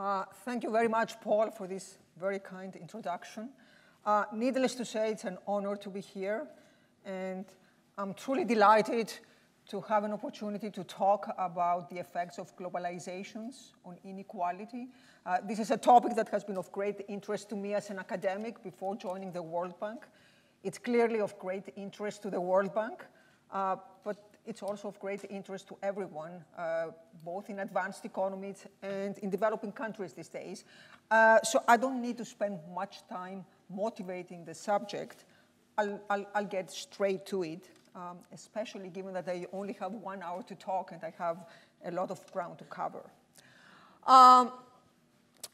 Uh, thank you very much, Paul, for this very kind introduction. Uh, needless to say, it's an honor to be here, and I'm truly delighted to have an opportunity to talk about the effects of globalizations on inequality. Uh, this is a topic that has been of great interest to me as an academic before joining the World Bank. It's clearly of great interest to the World Bank, uh, but it's also of great interest to everyone, uh, both in advanced economies and in developing countries these days. Uh, so I don't need to spend much time motivating the subject. I'll, I'll, I'll get straight to it, um, especially given that I only have one hour to talk and I have a lot of ground to cover. Um,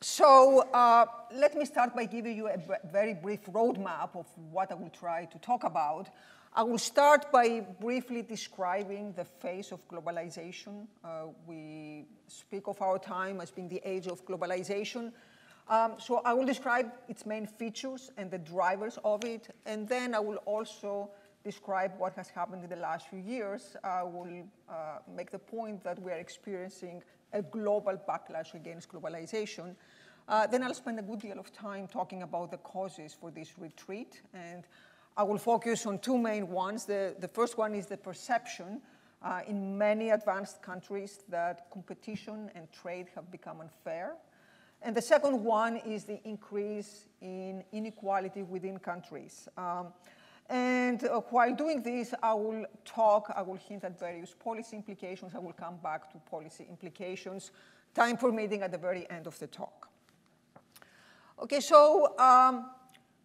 so uh, let me start by giving you a very brief roadmap of what I will try to talk about. I will start by briefly describing the phase of globalization. Uh, we speak of our time as being the age of globalization. Um, so I will describe its main features and the drivers of it, and then I will also describe what has happened in the last few years. I will uh, make the point that we are experiencing a global backlash against globalization. Uh, then I'll spend a good deal of time talking about the causes for this retreat and I will focus on two main ones. The, the first one is the perception uh, in many advanced countries that competition and trade have become unfair. And the second one is the increase in inequality within countries. Um, and uh, while doing this, I will talk, I will hint at various policy implications. I will come back to policy implications, time permitting at the very end of the talk. Okay, so um,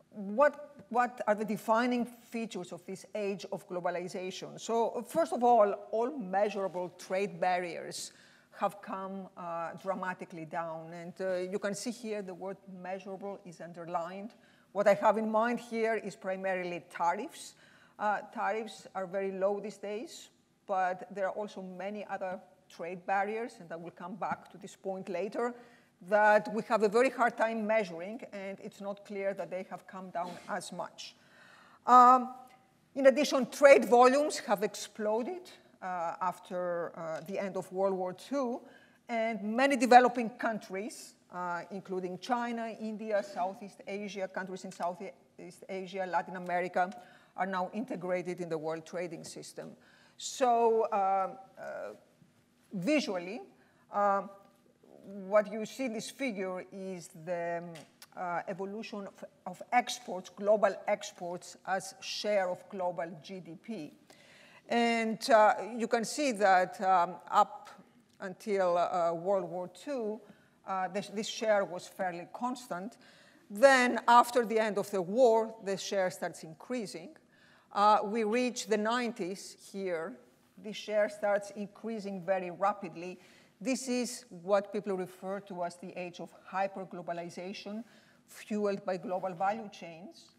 what, what are the defining features of this age of globalization? So first of all, all measurable trade barriers have come uh, dramatically down. And uh, you can see here the word measurable is underlined. What I have in mind here is primarily tariffs. Uh, tariffs are very low these days, but there are also many other trade barriers, and I will come back to this point later, that we have a very hard time measuring, and it's not clear that they have come down as much. Um, in addition, trade volumes have exploded uh, after uh, the end of World War II, and many developing countries, uh, including China, India, Southeast Asia, countries in Southeast Asia, Latin America, are now integrated in the world trading system. So uh, uh, visually, uh, what you see this figure is the um, uh, evolution of, of, exports, global exports as share of global GDP. And uh, you can see that um, up until uh, World War II, uh, this, this, share was fairly constant. Then after the end of the war, the share starts increasing. Uh, we reach the 90s here. The share starts increasing very rapidly this is what people refer to as the age of hyperglobalization, fueled by global value chains.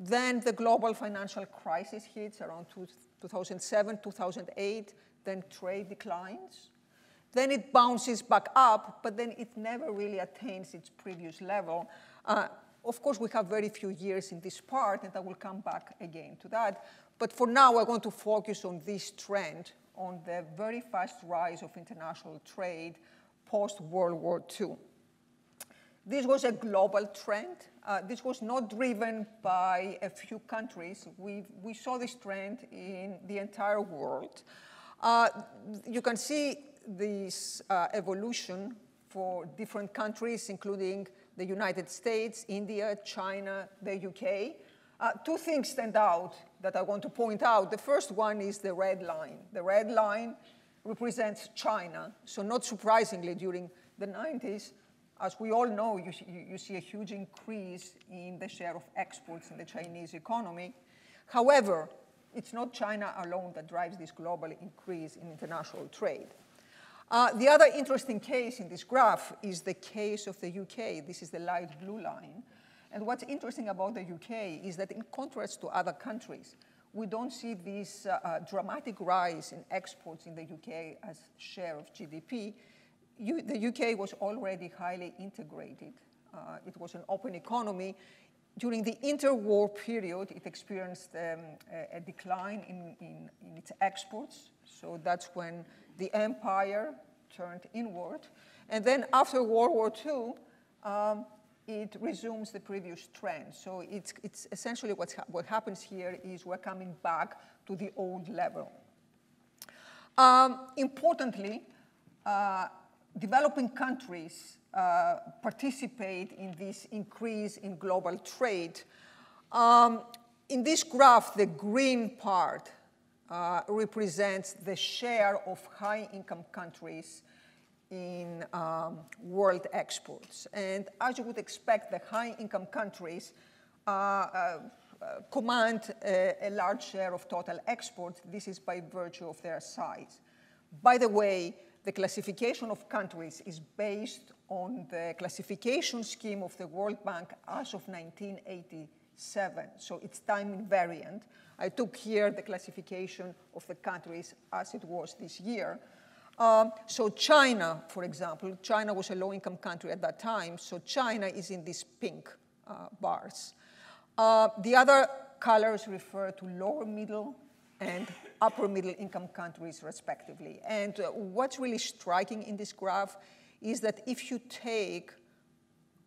Then the global financial crisis hits around 2007, 2008, then trade declines. Then it bounces back up, but then it never really attains its previous level. Uh, of course, we have very few years in this part, and I will come back again to that. But for now, I want to focus on this trend on the very fast rise of international trade post-World War II. This was a global trend. Uh, this was not driven by a few countries. We, we saw this trend in the entire world. Uh, you can see this uh, evolution for different countries, including the United States, India, China, the UK. Uh, two things stand out that I want to point out. The first one is the red line. The red line represents China. So not surprisingly, during the 90s, as we all know, you, you see a huge increase in the share of exports in the Chinese economy. However, it's not China alone that drives this global increase in international trade. Uh, the other interesting case in this graph is the case of the UK. This is the light blue line. And what's interesting about the UK is that in contrast to other countries, we don't see this uh, uh dramatic rise in exports in the UK as share of GDP. U the UK was already highly integrated. Uh, it was an open economy. During the interwar period, it experienced um, a, a, decline in, in, in its exports. So that's when the empire turned inward. And then after World War II, um, it resumes the previous trend. So it's, it's essentially what's ha what happens here is we're coming back to the old level. Um, importantly, uh, developing countries uh, participate in this increase in global trade. Um, in this graph, the green part uh, represents the share of high-income countries in um, world exports. And as you would expect, the high-income countries uh, uh, command a, a, large share of total exports. This is by virtue of their size. By the way, the classification of countries is based on the classification scheme of the World Bank as of 1987. So it's time invariant. I took here the classification of the countries as it was this year. Um, so China, for example, China was a low-income country at that time, so China is in these pink uh, bars. Uh, the other colors refer to lower middle and upper middle income countries, respectively. And uh, what's really striking in this graph is that if you take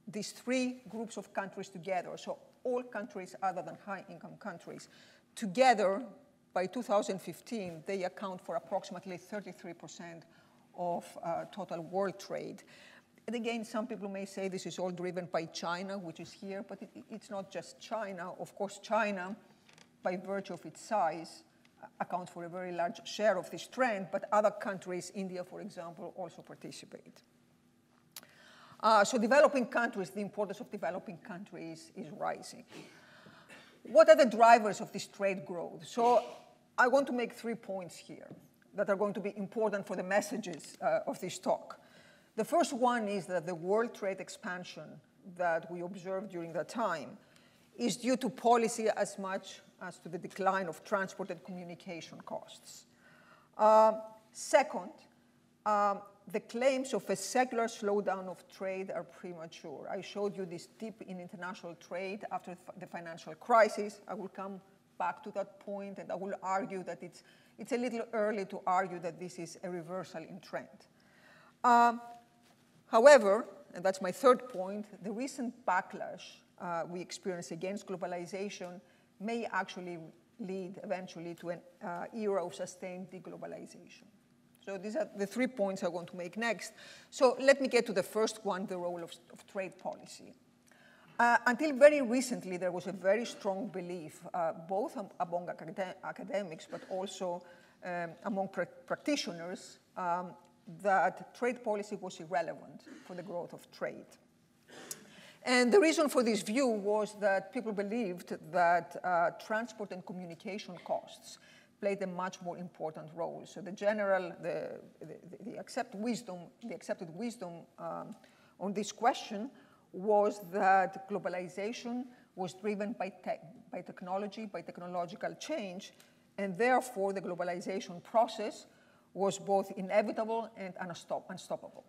these three groups of countries together, so all countries other than high-income countries, together by 2015, they account for approximately 33% of uh, total world trade. And again, some people may say this is all driven by China, which is here, but it, it's not just China. Of course, China, by virtue of its size, accounts for a very large share of this trend, but other countries, India, for example, also participate. Uh, so developing countries, the importance of developing countries is rising. What are the drivers of this trade growth? So I want to make three points here that are going to be important for the messages uh, of this talk. The first one is that the world trade expansion that we observed during that time is due to policy as much as to the decline of transport and communication costs. Uh, second, um, the claims of a secular slowdown of trade are premature. I showed you this dip in international trade after the financial crisis. I will come back to that point, and I will argue that it's, it's a little early to argue that this is a reversal in trend. Um, however, and that's my third point, the recent backlash uh, we experience against globalization may actually lead eventually to an uh, era of sustained deglobalization. So these are the three points I want to make next. So let me get to the first one, the role of, of trade policy. Uh, until very recently, there was a very strong belief, uh, both among acad academics, but also um, among pr practitioners, um, that trade policy was irrelevant for the growth of trade. And the reason for this view was that people believed that uh, transport and communication costs played a much more important role. So the general, the, the, the wisdom, the accepted wisdom um, on this question was that globalization was driven by, te by technology, by technological change, and therefore the globalization process was both inevitable and unstop unstoppable.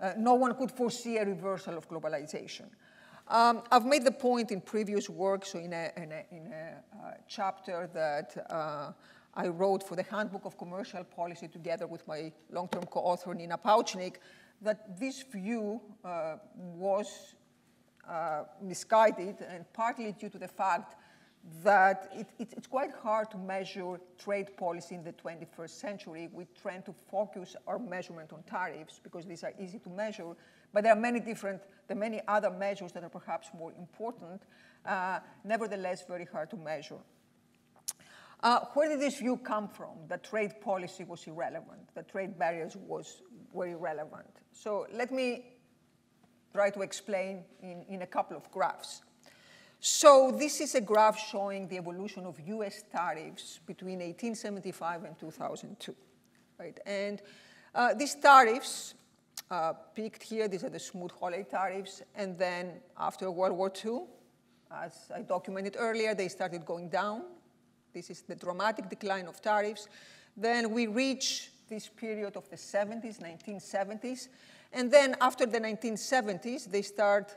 Uh, no one could foresee a reversal of globalization. Um, I've made the point in previous work, so in a, in a, in a uh, chapter that uh, I wrote for the Handbook of Commercial Policy together with my long-term co-author Nina Pavcnik, that this view uh, was uh, misguided and partly due to the fact that it, it, it's quite hard to measure trade policy in the 21st century. We tend to focus our measurement on tariffs because these are easy to measure, but there are many different, there are many other measures that are perhaps more important, uh, nevertheless very hard to measure. Uh, where did this view come from, that trade policy was irrelevant, that trade barriers was, were irrelevant? So let me try to explain in, in a couple of graphs. So this is a graph showing the evolution of US tariffs between 1875 and 2002. Right? And uh, these tariffs uh, peaked here. These are the Smoot-Hawley tariffs. And then after World War II, as I documented earlier, they started going down. This is the dramatic decline of tariffs. Then we reach this period of the 70s, 1970s. And then after the 1970s, they start,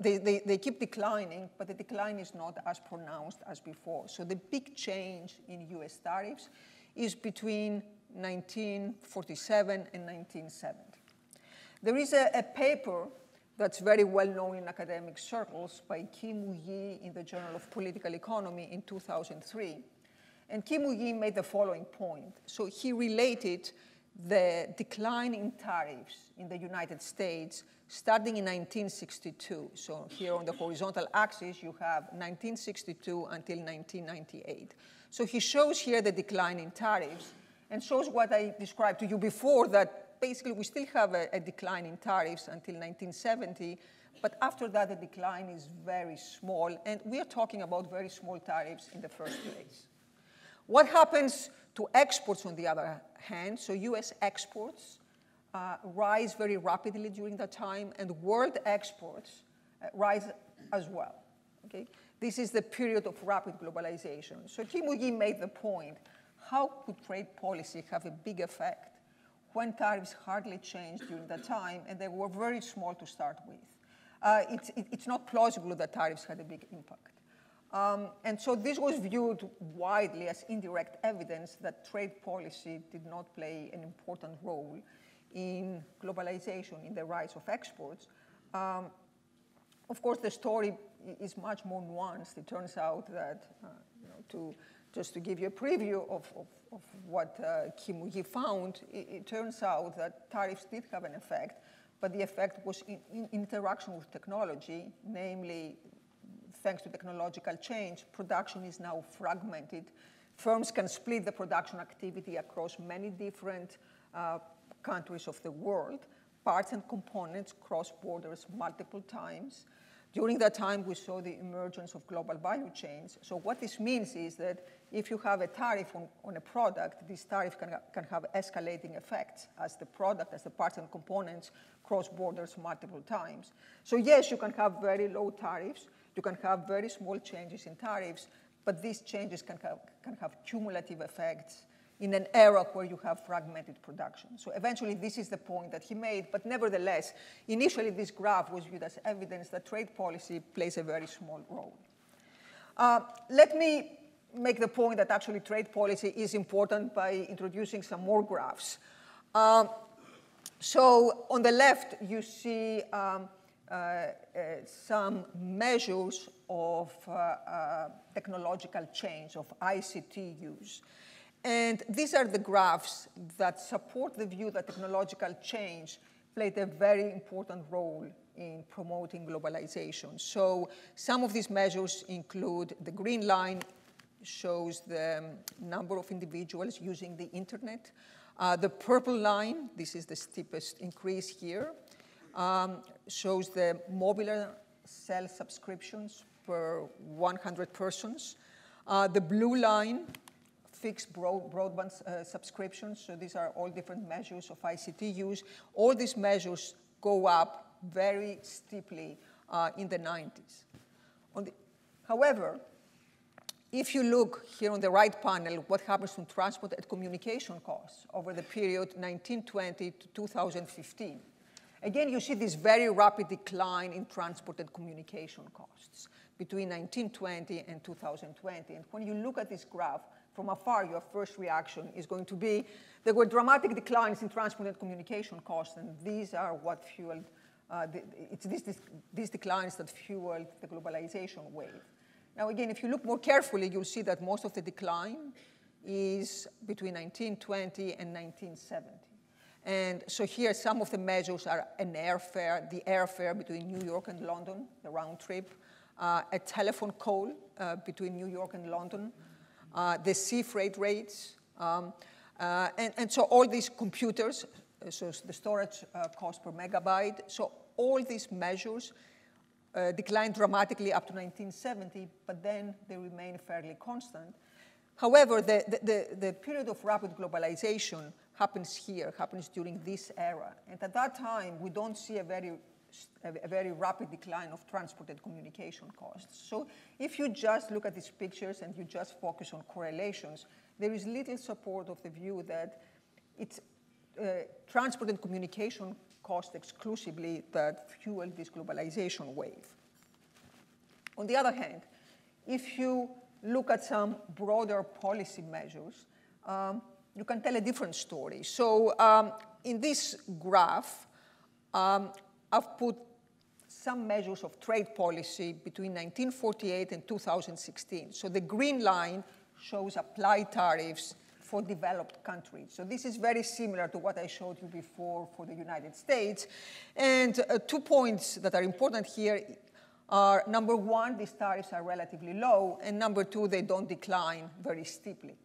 they, they, they keep declining, but the decline is not as pronounced as before. So the big change in US tariffs is between 1947 and 1970. There is a, a paper that's very well known in academic circles by Kei-Mu Yi in the Journal of Political Economy in 2003. And Kei-Mu Yi made the following point. So he related the decline in tariffs in the United States starting in 1962. So here on the horizontal axis, you have 1962 until 1998. So he shows here the decline in tariffs and shows what I described to you before, that basically we still have a, a decline in tariffs until 1970, but after that, the decline is very small, and we are talking about very small tariffs in the first place. What happens to exports, on the other hand? So US exports uh, rise very rapidly during that time, and world exports uh, rise as well. Okay? This is the period of rapid globalization. So Kei-Mu Yi made the point, how could trade policy have a big effect when tariffs hardly changed during that time, and they were very small to start with? Uh, it's, it, it's not plausible that tariffs had a big impact. Um, and so this was viewed widely as indirect evidence that trade policy did not play an important role in globalization, in the rise of exports. Um, of course, the story is much more nuanced. It turns out that, uh, you know, to, just to give you a preview of, of, of what uh, Kei-Mu Yi found, it, it, turns out that tariffs did have an effect, but the effect was in, in interaction with technology, namely, thanks to technological change, production is now fragmented. Firms can split the production activity across many different uh, countries of the world. Parts and components cross borders multiple times. During that time, we saw the emergence of global value chains. So what this means is that if you have a tariff on, on a product, this tariff can, can have escalating effects as the product, as the parts and components cross borders multiple times. So yes, you can have very low tariffs. You can have very small changes in tariffs, but these changes can have, can have cumulative effects in an era where you have fragmented production. So eventually, this is the point that he made. But nevertheless, initially, this graph was viewed as evidence that trade policy plays a very small role. Uh, let me make the point that actually trade policy is important by introducing some more graphs. Uh, so on the left, you see um, uh, uh, some measures of uh, uh, technological change, of ICT use. And these are the graphs that support the view that technological change played a very important role in promoting globalization. So some of these measures include the green line shows the um, number of individuals using the internet. Uh, the purple line, this is the steepest increase here, um, shows the mobile cell subscriptions per 100 persons. Uh, the blue line fixed broad, broadband uh, subscriptions. So these are all different measures of ICT use. All these measures go up very steeply uh, in the 90s. The, however, if you look here on the right panel, what happens to transport and communication costs over the period 1920 to 2015. Again, you see this very rapid decline in transport and communication costs between 1920 and 2020. And when you look at this graph, from afar, your first reaction is going to be there were dramatic declines in transport and communication costs, and these are what fueled, uh, the, it's this, these declines that fueled the globalization wave. Now, again, if you look more carefully, you'll see that most of the decline is between 1920 and 1970. And so here, some of the measures are an airfare, the airfare between New York and London, the round trip, uh, a telephone call uh, between New York and London, uh, the sea freight rates, um, uh, and, and, so all these computers, uh, so the storage cost per megabyte, so all these measures uh, declined dramatically up to 1970, but then they remain fairly constant. However, the, the, the, period of rapid globalization happens here, happens during this era. And at that time, we don't see a very a, very rapid decline of transport and communication costs. So if you just look at these pictures and you just focus on correlations, there is little support of the view that it's uh, transport and communication cost exclusively that fuel this globalization wave. On the other hand, if you look at some broader policy measures, um, you can tell a different story. So um, in this graph, um, I've put some measures of trade policy between 1948 and 2016. So the green line shows applied tariffs for developed countries. So this is very similar to what I showed you before for the United States. And uh, two points that are important here are number one, these tariffs are relatively low, and number two, they don't decline very steeply.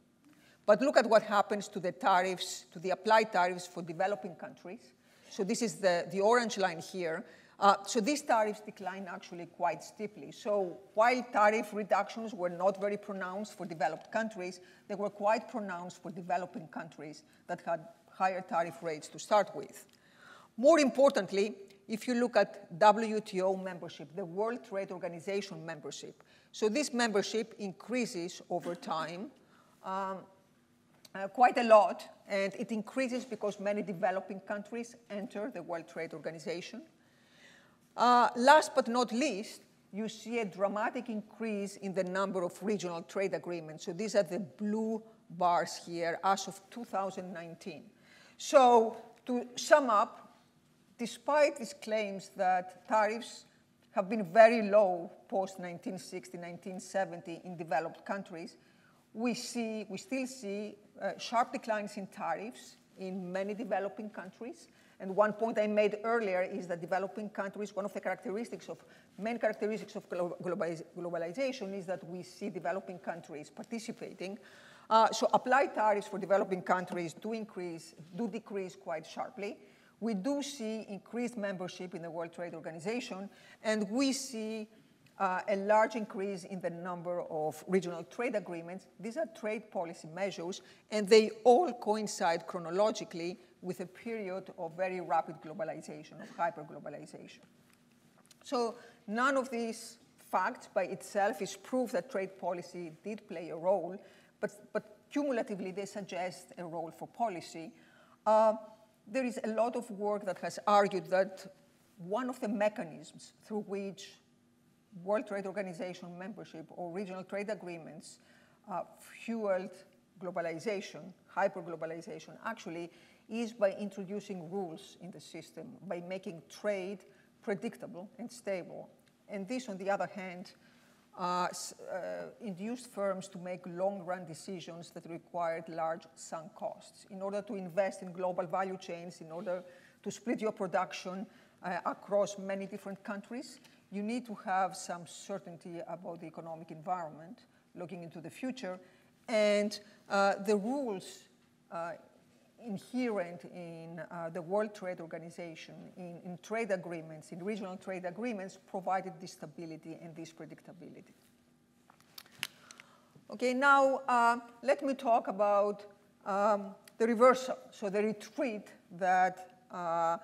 But look at what happens to the tariffs, to the applied tariffs for developing countries. So this is the, the orange line here. Uh, so these tariffs declined actually quite steeply. So while tariff reductions were not very pronounced for developed countries, they were quite pronounced for developing countries that had higher tariff rates to start with. More importantly, if you look at WTO membership, the World Trade Organization membership, so this membership increases over time. Um, uh, quite a lot, and it increases because many developing countries enter the World Trade Organization. Uh, last but not least, you see a dramatic increase in the number of regional trade agreements. So these are the blue bars here as of 2019. So to sum up, despite these claims that tariffs have been very low post 1960, 1970 in developed countries, we see, we still see uh, sharp declines in tariffs in many developing countries. And one point I made earlier is that developing countries, one of the characteristics of, main characteristics of globalization is that we see developing countries participating. Uh, so applied tariffs for developing countries do increase, do decrease quite sharply. We do see increased membership in the World Trade Organization, and we see uh, a large increase in the number of regional trade agreements. These are trade policy measures, and they all coincide chronologically with a period of very rapid globalization, of hyperglobalization. So none of these facts by itself is proof that trade policy did play a role, but, but cumulatively they suggest a role for policy. Uh, there is a lot of work that has argued that one of the mechanisms through which World Trade Organization membership or regional trade agreements uh, fueled globalization, hyperglobalization, actually is by introducing rules in the system, by making trade predictable and stable. And this, on the other hand, uh, uh, induced firms to make long-run decisions that required large sunk costs in order to invest in global value chains, in order to split your production uh, across many different countries, you need to have some certainty about the economic environment looking into the future. And uh, the rules uh, inherent in uh, the World Trade Organization, in, in, trade agreements, in regional trade agreements, provided this stability and this predictability. Okay, now uh, let me talk about um, the reversal, so the retreat that uh,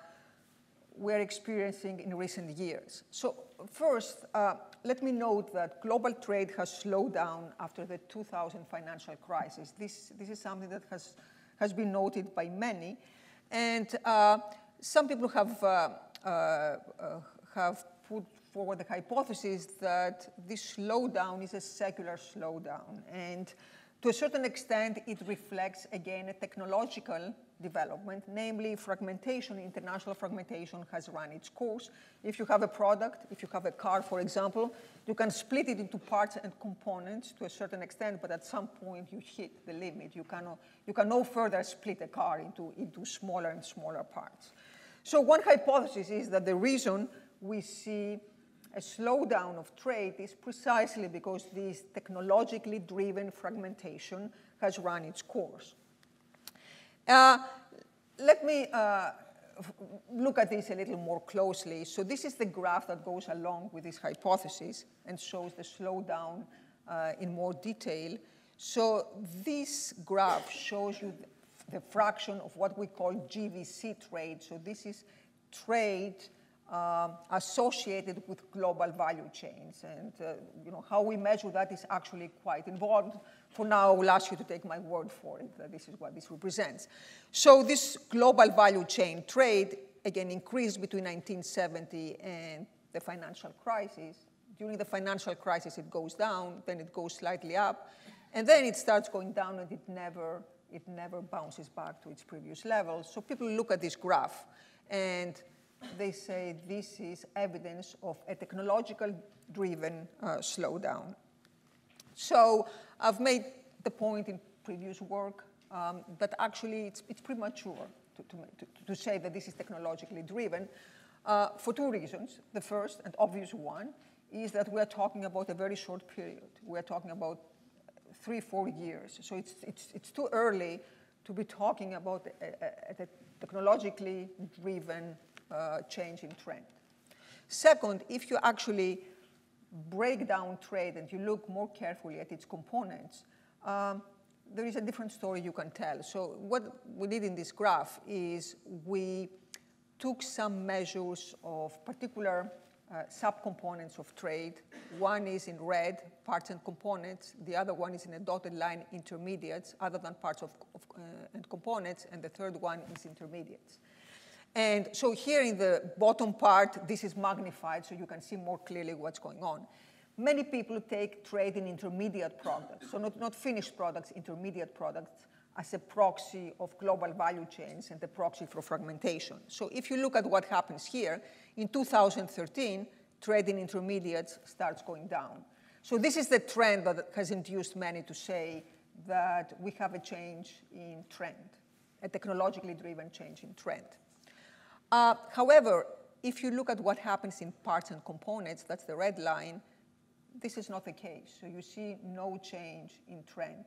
we're experiencing in recent years. So first, uh, let me note that global trade has slowed down after the 2000 financial crisis. This, this is something that has, has been noted by many. And uh, some people have, uh, uh, uh have put forward the hypothesis that this slowdown is a secular slowdown. And to a certain extent, it reflects, again, a technological development, namely fragmentation, international fragmentation has run its course. If you have a product, if you have a car, for example, you can split it into parts and components to a certain extent, but at some point you hit the limit. You cannot, you can no further split a car into, into smaller and smaller parts. So one hypothesis is that the reason we see a slowdown of trade is precisely because this technologically driven fragmentation has run its course. Uh, let me uh, look at this a little more closely. So this is the graph that goes along with this hypothesis and shows the slowdown uh, in more detail. So this graph shows you the fraction of what we call GVC trade. So this is trade um, associated with global value chains. And uh, you know, how we measure that is actually quite involved. For now, I will ask you to take my word for it, that this is what this represents. So this global value chain trade, again, increased between 1970 and the financial crisis. During the financial crisis, it goes down, then it goes slightly up, and then it starts going down and it never it never bounces back to its previous level. So people look at this graph and they say this is evidence of a technological driven uh, slowdown. So I've made the point in previous work um, that actually it's, it's premature to, to, to, say that this is technologically driven uh, for two reasons. The first and obvious one is that we're talking about a very short period. We're talking about three, four years. So it's, it's, it's too early to be talking about a, a, a technologically driven uh, change in trend. Second, if you actually break down trade and you look more carefully at its components, um, there is a different story you can tell. So what we did in this graph is we took some measures of particular uh, subcomponents of trade. One is in red, parts and components. The other one is in a dotted line, intermediates, other than parts of, of uh, and components. And the third one is intermediates. And so here in the bottom part, this is magnified so you can see more clearly what's going on. Many people take trade in intermediate products, so not, not finished products, intermediate products, as a proxy of global value chains and a proxy for fragmentation. So if you look at what happens here, in 2013, trade in intermediates starts going down. So this is the trend that has induced many to say that we have a change in trend, a technologically driven change in trend. Uh, however, if you look at what happens in parts and components, that's the red line, this is not the case. So you see no change in trend.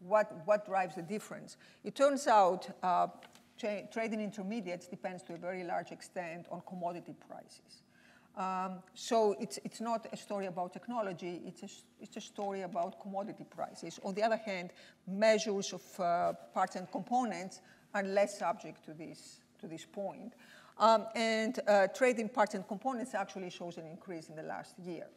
What, what drives the difference? It turns out uh, trading intermediates depends to a very large extent on commodity prices. Um, so it's, it's not a story about technology, it's a, it's a story about commodity prices. On the other hand, measures of uh, parts and components are less subject to this, to this point. Um, and uh, trade in parts and components actually shows an increase in the last year.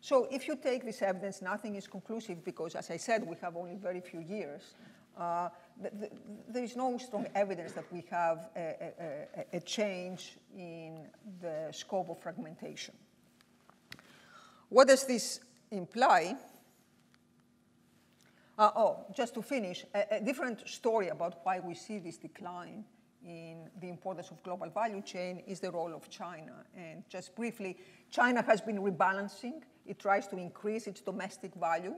So if you take this evidence, nothing is conclusive because, as I said, we have only very few years. Uh, th th there is no strong evidence that we have a, a, a, change in the scope of fragmentation. What does this imply? Uh, oh, just to finish, a, a different story about why we see this decline in the importance of global value chain is the role of China. And just briefly, China has been rebalancing. It tries to increase its domestic value.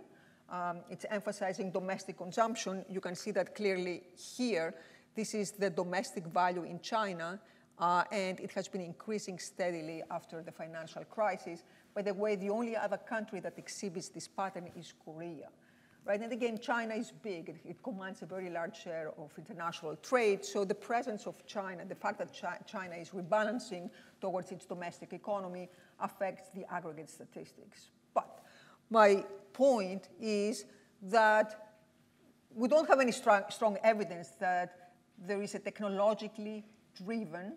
Um, it's emphasizing domestic consumption. You can see that clearly here. This is the domestic value in China, uh, and it has been increasing steadily after the financial crisis. By the way, the only other country that exhibits this pattern is Korea right? And again, China is big. It, it, commands a very large share of international trade. So the presence of China, the fact that Chi China is rebalancing towards its domestic economy affects the aggregate statistics. But my point is that we don't have any strong, strong evidence that there is a technologically driven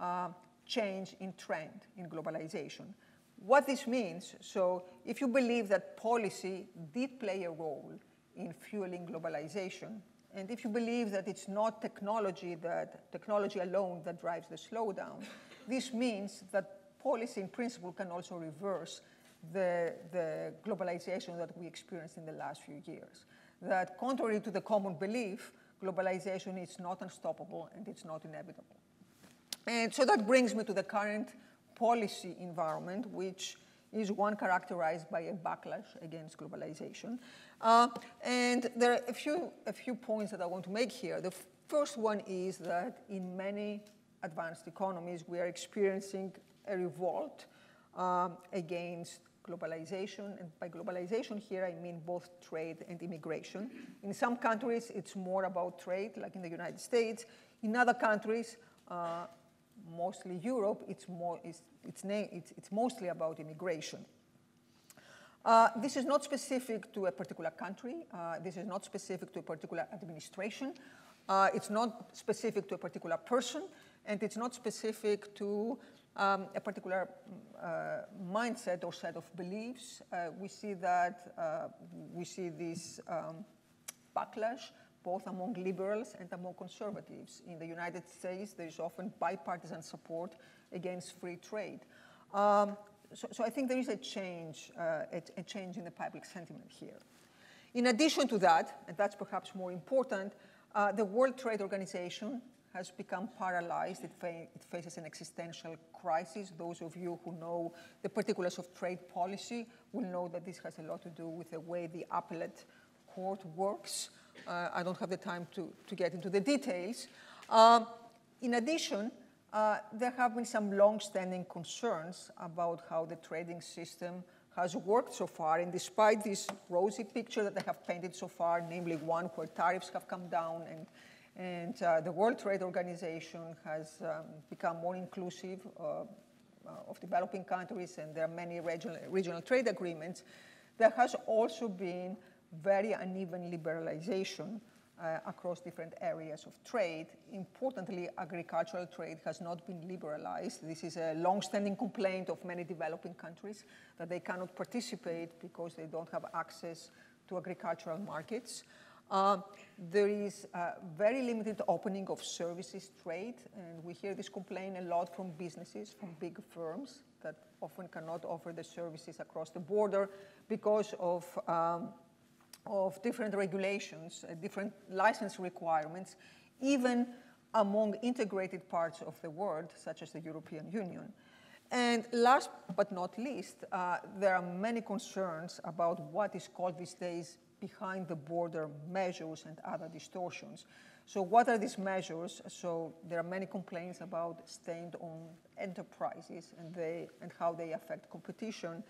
uh, change in trend in globalization what this means, so if you believe that policy did play a role in fueling globalization, and if you believe that it's not technology that technology alone that drives the slowdown, this means that policy in principle can also reverse the, the globalization that we experienced in the last few years. That contrary to the common belief, globalization is not unstoppable and it's not inevitable. And so that brings me to the current policy environment, which is one characterized by a backlash against globalization. Uh, and there are a few, a few points that I want to make here. The first one is that in many advanced economies, we are experiencing a revolt um, against globalization. And by globalization here, I mean both trade and immigration. In some countries, it's more about trade, like in the United States. In other countries, uh, mostly Europe, it's, more, it's, it's, it's, it's mostly about immigration. Uh, this is not specific to a particular country. Uh, this is not specific to a particular administration. Uh, it's not specific to a particular person, and it's not specific to um, a particular uh, mindset or set of beliefs. Uh, we see that uh, we see this um, backlash both among liberals and among conservatives. In the United States, there is often bipartisan support against free trade. Um, so, so, I think there is a change, uh, a, a, change in the public sentiment here. In addition to that, and that's perhaps more important, Uh, the World Trade Organization has become paralyzed. It, fa it, faces an existential crisis. Those of you who know the particulars of trade policy will know that this has a lot to do with the way the appellate court works. Uh, I don't have the time to, to get into the details. Uh, in addition, uh, there have been some long-standing concerns about how the trading system has worked so far, and despite this rosy picture that I have painted so far, namely one where tariffs have come down and, and uh, the World Trade Organization has um, become more inclusive uh, uh of developing countries and there are many regional, regional trade agreements, there has also been very uneven liberalization uh, across different areas of trade. Importantly, agricultural trade has not been liberalized. This is a long-standing complaint of many developing countries that they cannot participate because they don't have access to agricultural markets. Uh, there is very limited opening of services trade, and we hear this complaint a lot from businesses, from big firms that often cannot offer the services across the border because of um, of different regulations, uh, different license requirements, even among integrated parts of the world, such as the European Union. And last but not least, uh, there are many concerns about what is called these days behind the border measures and other distortions. So what are these measures? So there are many complaints about state-owned enterprises and, they, and how they affect competition.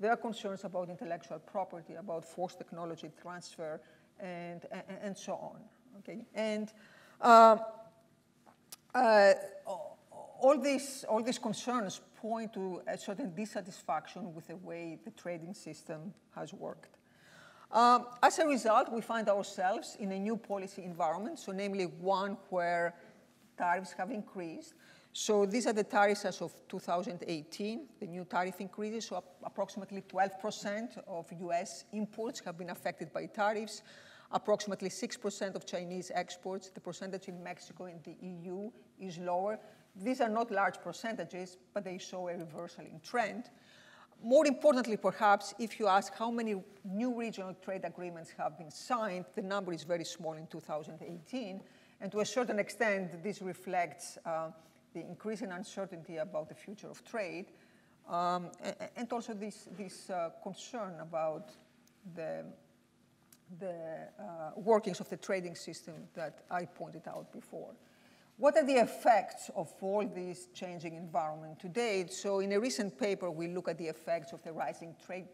There are concerns about intellectual property, about forced technology transfer, and, and, and so on. Okay, and uh, uh, all these all these concerns point to a certain dissatisfaction with the way the trading system has worked. Um, as a result, we find ourselves in a new policy environment, so namely one where tariffs have increased, so these are the tariffs as of 2018, the new tariff increases. So approximately 12% of US imports have been affected by tariffs. Approximately 6% of Chinese exports. The percentage in Mexico and the EU is lower. These are not large percentages, but they show a reversal in trend. More importantly, perhaps, if you ask how many new regional trade agreements have been signed, the number is very small in 2018. And to a certain extent, this reflects uh, the increasing uncertainty about the future of trade, um, and, also this, this uh, concern about the, the uh, workings of the trading system that I pointed out before. What are the effects of all this changing environment today? So in a recent paper, we look at the effects of the rising trade,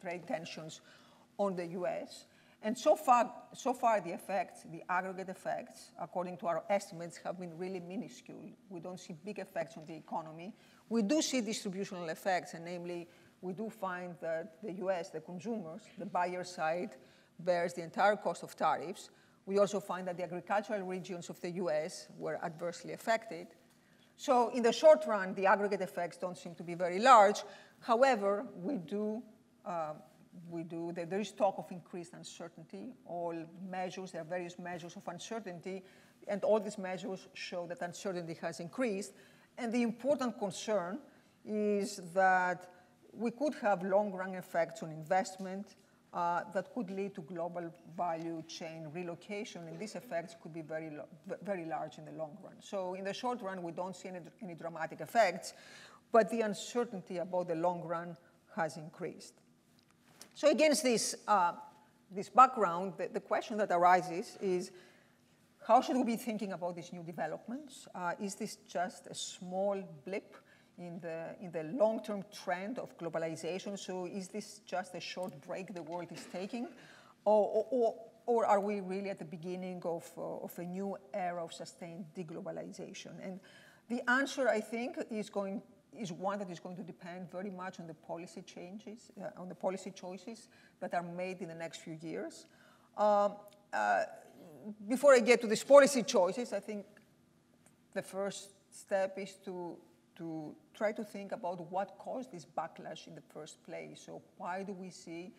trade tensions on the US. And so far, so far, the effects, the aggregate effects, according to our estimates, have been really minuscule. We don't see big effects on the economy. We do see distributional effects, and namely, we do find that the US, the consumers, the buyer side, bears the entire cost of tariffs. We also find that the agricultural regions of the US were adversely affected. So in the short run, the aggregate effects don't seem to be very large. However, we do uh, we do, there is talk of increased uncertainty. All measures, there are various measures of uncertainty, and all these measures show that uncertainty has increased. And the important concern is that we could have long-run effects on investment uh, that could lead to global value chain relocation, and these effects could be very, very large in the long run. So in the short run, we don't see any, any dramatic effects, but the uncertainty about the long run has increased. So against this, uh, this background, the, the, question that arises is, how should we be thinking about these new developments? Uh, is this just a small blip in the, in the long-term trend of globalization? So is this just a short break the world is taking? Or, or, or are we really at the beginning of, uh, of a new era of sustained deglobalization? And the answer, I think, is going is one that is going to depend very much on the policy changes, uh, on the policy choices that are made in the next few years. Um, uh, before I get to these policy choices, I think the first step is to, to try to think about what caused this backlash in the first place. So why do we see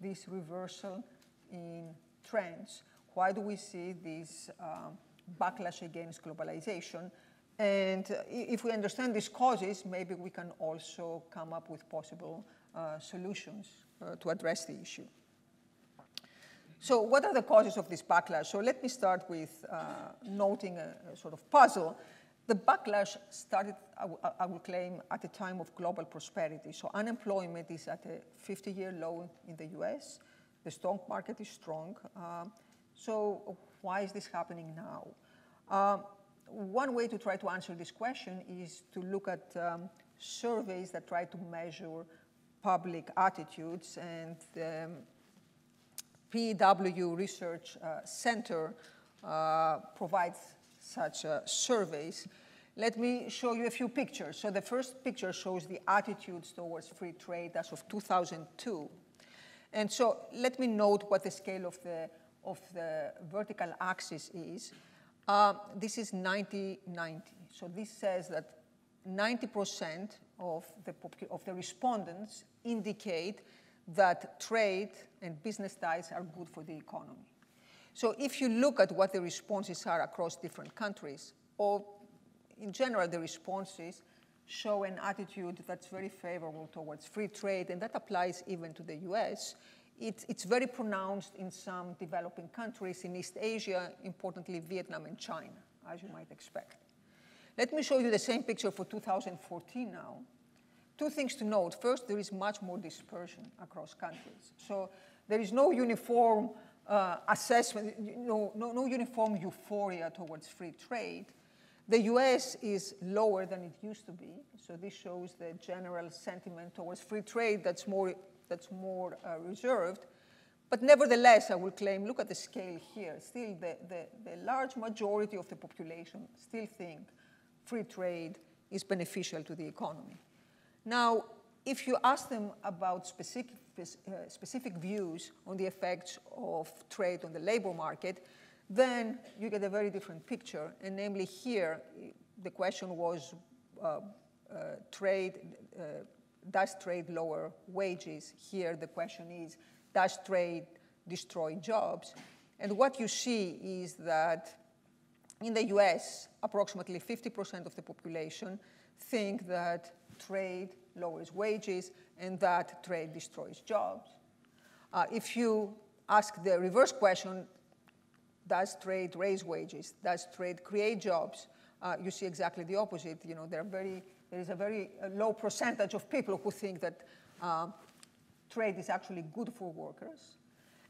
this reversal in trends? Why do we see this um, backlash against globalization? And uh, if we understand these causes, maybe we can also come up with possible uh, solutions uh, to address the issue. So what are the causes of this backlash? So let me start with uh, noting a, a, sort of puzzle. The backlash started, I, will claim, at a time of global prosperity. So unemployment is at a 50-year low in the US. The stock market is strong. Uh, so why is this happening now? One way to try to answer this question is to look at um, surveys that try to measure public attitudes and um, Pew Research uh, Center uh, provides such uh, surveys. Let me show you a few pictures. So the first picture shows the attitudes towards free trade as of 2002. And so let me note what the scale of the, of the vertical axis is. Uh, this is 90-90. So this says that 90% of the, of the respondents indicate that trade and business ties are good for the economy. So if you look at what the responses are across different countries, or in general the responses show an attitude that's very favorable towards free trade, and that applies even to the US. It, it's very pronounced in some developing countries in East Asia, importantly Vietnam and China, as you might expect. Let me show you the same picture for 2014 now. Two things to note. First, there is much more dispersion across countries. So there is no uniform uh, assessment, no, no, no uniform euphoria towards free trade. The US is lower than it used to be. So this shows the general sentiment towards free trade that's more, that's more uh, reserved. But nevertheless, I will claim, look at the scale here. Still, the, the, the large majority of the population still think free trade is beneficial to the economy. Now, if you ask them about specific, uh, specific views on the effects of trade on the labor market, then you get a very different picture. And namely here, the question was, uh, uh, trade, uh, does trade lower wages? Here the question is, does trade destroy jobs? And what you see is that in the US, approximately 50% of the population think that trade lowers wages and that trade destroys jobs. Uh, if you ask the reverse question, does trade raise wages? Does trade create jobs? Uh, you see exactly the opposite. You know, there, very, there is a very low percentage of people who think that uh, trade is actually good for workers.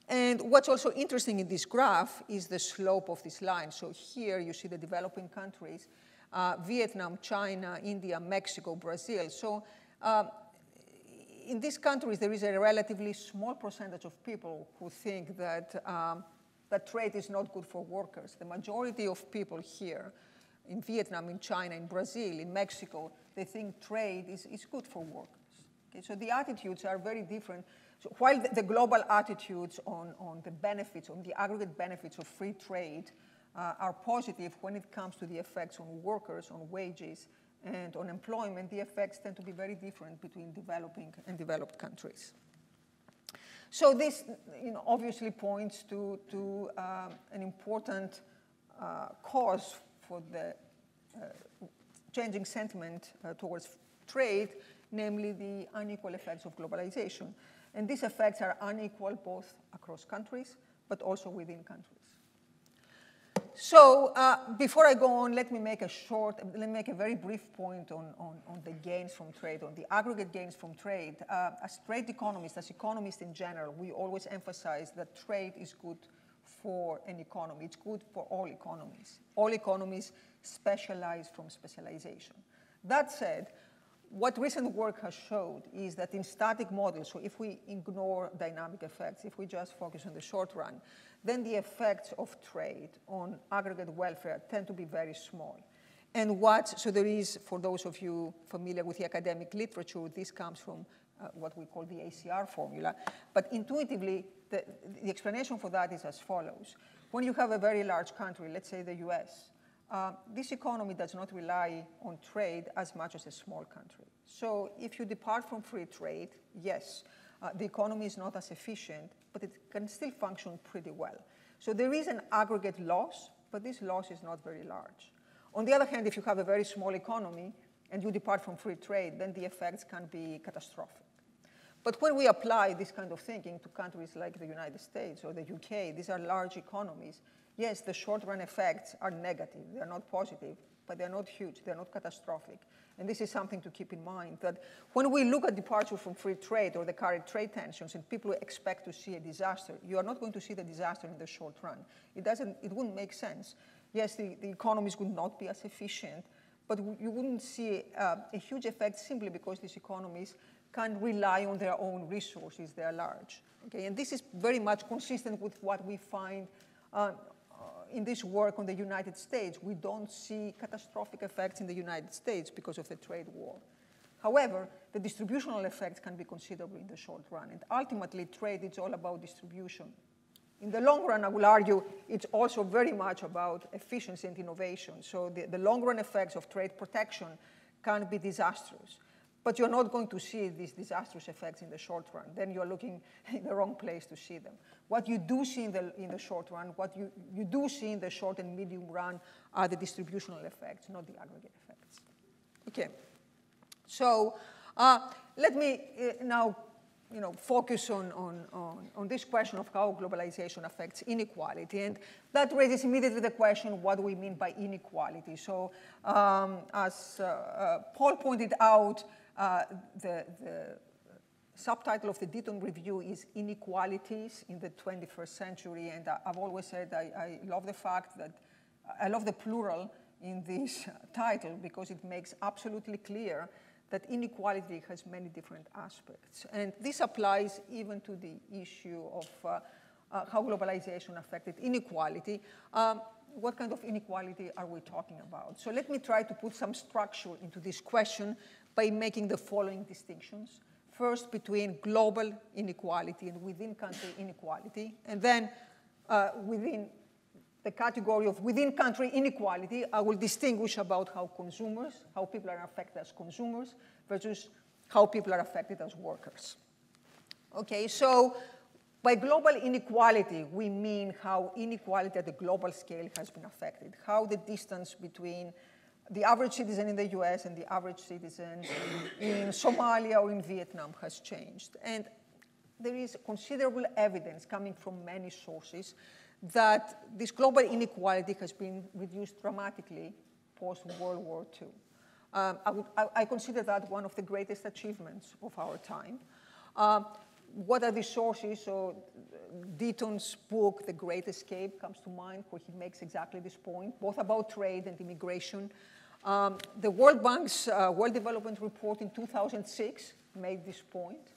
And what's also interesting in this graph is the slope of this line. So here you see the developing countries uh, Vietnam, China, India, Mexico, Brazil. So uh, in these countries, there is a relatively small percentage of people who think that, um, that trade is not good for workers. The majority of people here in Vietnam, in China, in Brazil, in Mexico, they think trade is, is good for workers. Okay, so the attitudes are very different. So while the, the global attitudes on, on the benefits, on the aggregate benefits of free trade uh, are positive when it comes to the effects on workers, on wages, and on employment, the effects tend to be very different between developing and developed countries. So this you know, obviously points to, to uh, an important uh, cause for the uh, changing sentiment uh, towards trade, namely the unequal effects of globalization. And these effects are unequal both across countries, but also within countries. So uh, before I go on, let me make a short, let me make a very brief point on, on, on the gains from trade, on the aggregate gains from trade. Uh, as trade economists, as economists in general, we always emphasize that trade is good for an economy. It's good for all economies. All economies specialize from specialization. That said, what recent work has showed is that in static models, so if we ignore dynamic effects, if we just focus on the short run, then the effects of trade on aggregate welfare tend to be very small. And what, so there is, for those of you familiar with the academic literature, this comes from uh, what we call the ACR formula. But intuitively, the, the, explanation for that is as follows. When you have a very large country, let's say the US, uh, this economy does not rely on trade as much as a small country. So if you depart from free trade, yes, uh, the economy is not as efficient, but it can still function pretty well. So there is an aggregate loss, but this loss is not very large. On the other hand, if you have a very small economy and you depart from free trade, then the effects can be catastrophic. But when we apply this kind of thinking to countries like the United States or the UK, these are large economies, yes, the short run effects are negative, they're not positive, but they're not huge, they're not catastrophic. And this is something to keep in mind that when we look at departure from free trade or the current trade tensions and people expect to see a disaster, you are not going to see the disaster in the short run. It, doesn't, it wouldn't make sense. Yes, the, the economies would not be as efficient, but you wouldn't see uh, a huge effect simply because these economies can rely on their own resources, they are large. Okay? And this is very much consistent with what we find uh, in this work on the United States, we don't see catastrophic effects in the United States because of the trade war. However, the distributional effects can be considerable in the short run. And ultimately, trade is all about distribution. In the long run, I will argue it's also very much about efficiency and innovation. So the, the long run effects of trade protection can be disastrous. But you're not going to see these disastrous effects in the short run. Then you're looking in the wrong place to see them. What you do see in the, in the short run, what you, you do see in the short and medium run are the distributional effects, not the aggregate effects. Okay. So uh, let me uh, now you know, focus on, on, on, on, this question of how globalization affects inequality. And that raises immediately the question, what do we mean by inequality? So um, as uh, uh Paul pointed out, uh, the, the, subtitle of the Deaton Review is Inequalities in the 21st Century, and I've always said I, I love the fact that I love the plural in this title because it makes absolutely clear that inequality has many different aspects. And this applies even to the issue of uh, uh, how globalization affected inequality. Um, what kind of inequality are we talking about? So let me try to put some structure into this question by making the following distinctions. First, between global inequality and within country inequality, and then uh, within the category of within country inequality, I will distinguish about how consumers, how people are affected as consumers versus how people are affected as workers. Okay, so by global inequality, we mean how inequality at the global scale has been affected, how the distance between the average citizen in the US and the average citizen in Somalia or in Vietnam has changed. And there is considerable evidence coming from many sources that this global inequality has been reduced dramatically post-World War II. Um, I, would, I, I, consider that one of the greatest achievements of our time. Uh, what are the sources? So Deaton's book, The Great Escape, comes to mind, where he makes exactly this point, both about trade and immigration. Um, the World Bank's uh, World Development Report in 2006 made this point.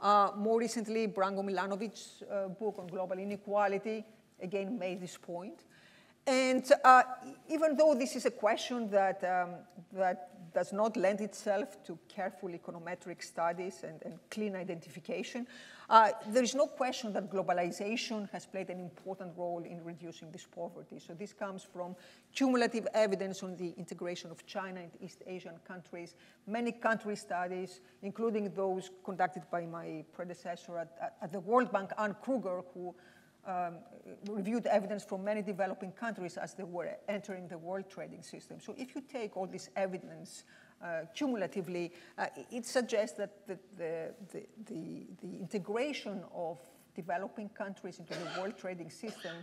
Uh, more recently, Branko Milanovic's uh, book on global inequality again made this point. And uh, even though this is a question that, um, that does not lend itself to careful econometric studies and, and clean identification, uh, there is no question that globalization has played an important role in reducing this poverty. So this comes from cumulative evidence on the integration of China and East Asian countries, many country studies, including those conducted by my predecessor at, at, the World Bank, Anne Krueger, who um, reviewed evidence from many developing countries as they were entering the world trading system. So if you take all this evidence uh, cumulatively, uh, it suggests that the, the, the, the, integration of developing countries into the world trading system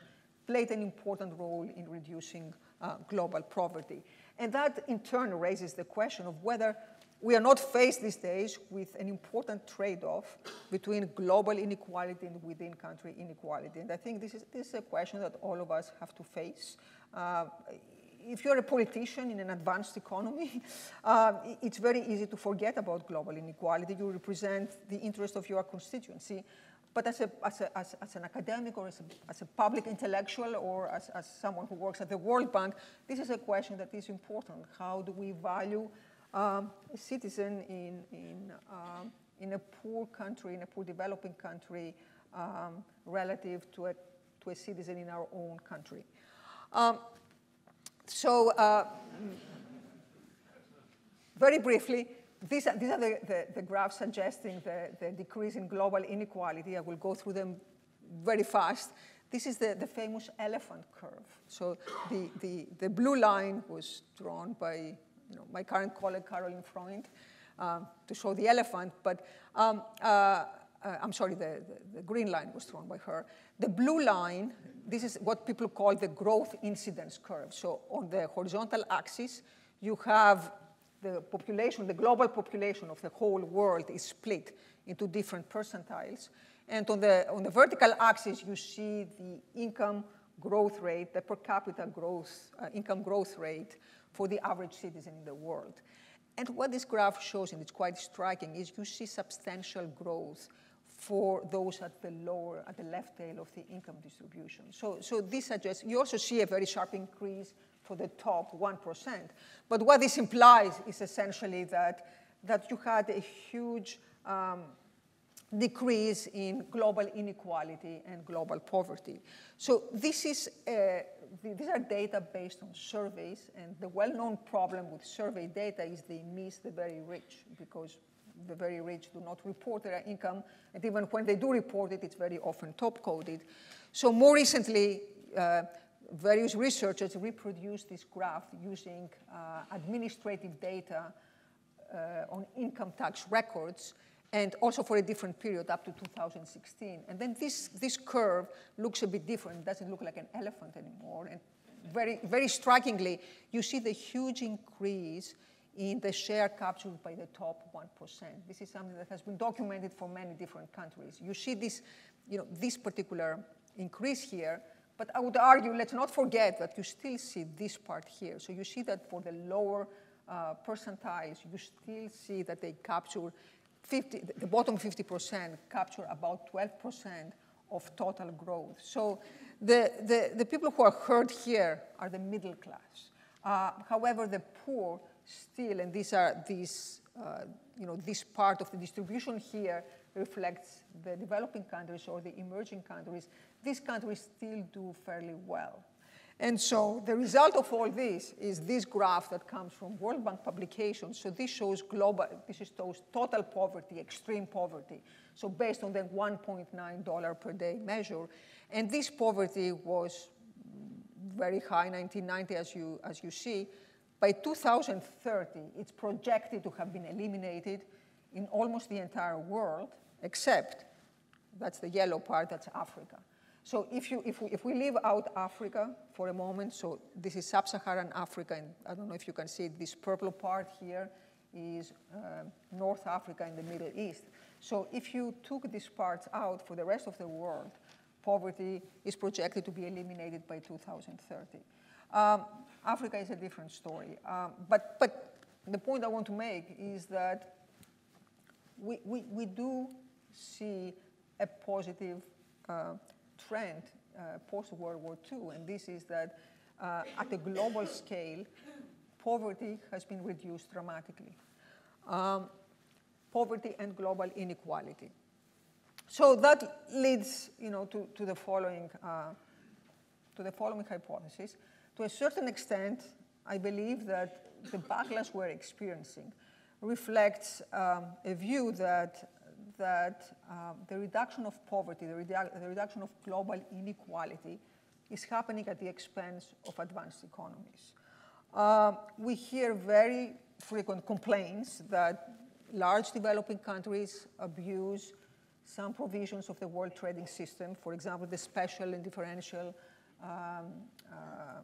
played an important role in reducing uh, global poverty. And that in turn raises the question of whether we are not faced these days with an important trade-off between global inequality and within-country inequality. And I think this is, this is a question that all of us have to face. Uh, if you're a politician in an advanced economy, uh, it's very easy to forget about global inequality. You represent the interest of your constituency. But as, a, as, a, as, as an academic or as a, as a public intellectual or as, as someone who works at the World Bank, this is a question that is important. How do we value um, a citizen in, in, um, in a poor country, in a poor developing country, um, relative to a, to a citizen in our own country. Um, so, uh, very briefly, these are, these are the, the, the graphs suggesting the, the decrease in global inequality. I will go through them very fast. This is the, the famous elephant curve. So the, the, the blue line was drawn by you know, my current colleague, Caroline Freund. um, to show the elephant, but um, uh, uh, I'm sorry, the, the, the, green line was drawn by her. The blue line, this is what people call the growth incidence curve. So on the horizontal axis, you have the population, the global population of the whole world is split into different percentiles. And on the, on the vertical axis, you see the income growth rate, the per capita growth, uh, income growth rate for the average citizen in the world. And what this graph shows, and it's quite striking, is you see substantial growth for those at the lower, at the left tail of the income distribution. So, so this suggests, you also see a very sharp increase for the top 1%. But what this implies is essentially that, that you had a huge um, decrease in global inequality and global poverty. So this is, uh, these are data based on surveys, and the well-known problem with survey data is they miss the very rich because the very rich do not report their income, and even when they do report it, it's very often top-coded. So more recently, uh, various researchers reproduced this graph using uh, administrative data uh, on income tax records, and also for a different period up to 2016. And then this, this curve looks a bit different. It doesn't look like an elephant anymore. And very, very strikingly, you see the huge increase in the share captured by the top 1%. This is something that has been documented for many different countries. You see this, you know, this particular increase here, but I would argue, let's not forget that you still see this part here. So you see that for the lower uh, percentiles, you still see that they capture 50, the bottom 50% capture about 12% of total growth. So the, the, the people who are hurt here are the middle class. Uh, however, the poor still, and these are these, uh, you know, this part of the distribution here reflects the developing countries or the emerging countries. These countries still do fairly well. And so the result of all this is this graph that comes from World Bank publications. So this shows global, this shows total poverty, extreme poverty. So based on the $1.9 per day measure. And this poverty was very high, 1990, as you, as you see. By 2030, it's projected to have been eliminated in almost the entire world, except, that's the yellow part, that's Africa. So if, you, if, we, if we leave out Africa for a moment, so this is sub-Saharan Africa, and I don't know if you can see it, this purple part here is uh, North Africa and the Middle East. So if you took these parts out for the rest of the world, poverty is projected to be eliminated by 2030. Um, Africa is a different story. Um, but, but the point I want to make is that we, we, we do see a positive uh, trend uh, post-World War II, and this is that uh, at a global scale, poverty has been reduced dramatically. Um, poverty and global inequality. So that leads, you know, to, to the following, uh, to the following hypothesis. To a certain extent, I believe that the backlash we're experiencing reflects um, a view that that um, the reduction of poverty, the, redu the, reduction of global inequality is happening at the expense of advanced economies. Uh, we hear very frequent complaints that large developing countries abuse some provisions of the World Trading System, for example, the special and differential um, uh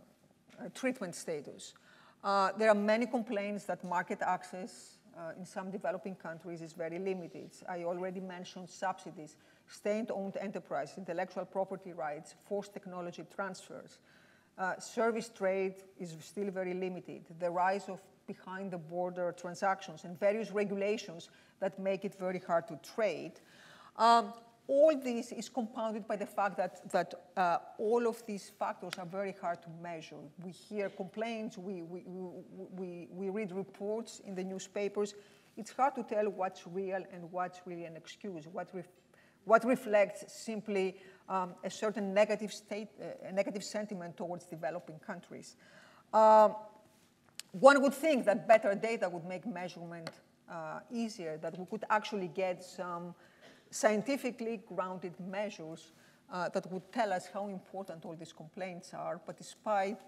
treatment status. Uh, there are many complaints that market access uh, in some developing countries is very limited. I already mentioned subsidies, state-owned enterprise, intellectual property rights, forced technology transfers. Uh, service trade is still very limited. The rise of behind-the-border transactions and various regulations that make it very hard to trade. Um, all this is compounded by the fact that, that uh, all of these factors are very hard to measure. We hear complaints, we, we, we, we read reports in the newspapers. It's hard to tell what's real and what's really an excuse, what, ref what reflects simply um, a certain negative, state, uh, negative sentiment towards developing countries. Um, one would think that better data would make measurement uh, easier, that we could actually get some scientifically grounded measures uh, that would tell us how important all these complaints are. But despite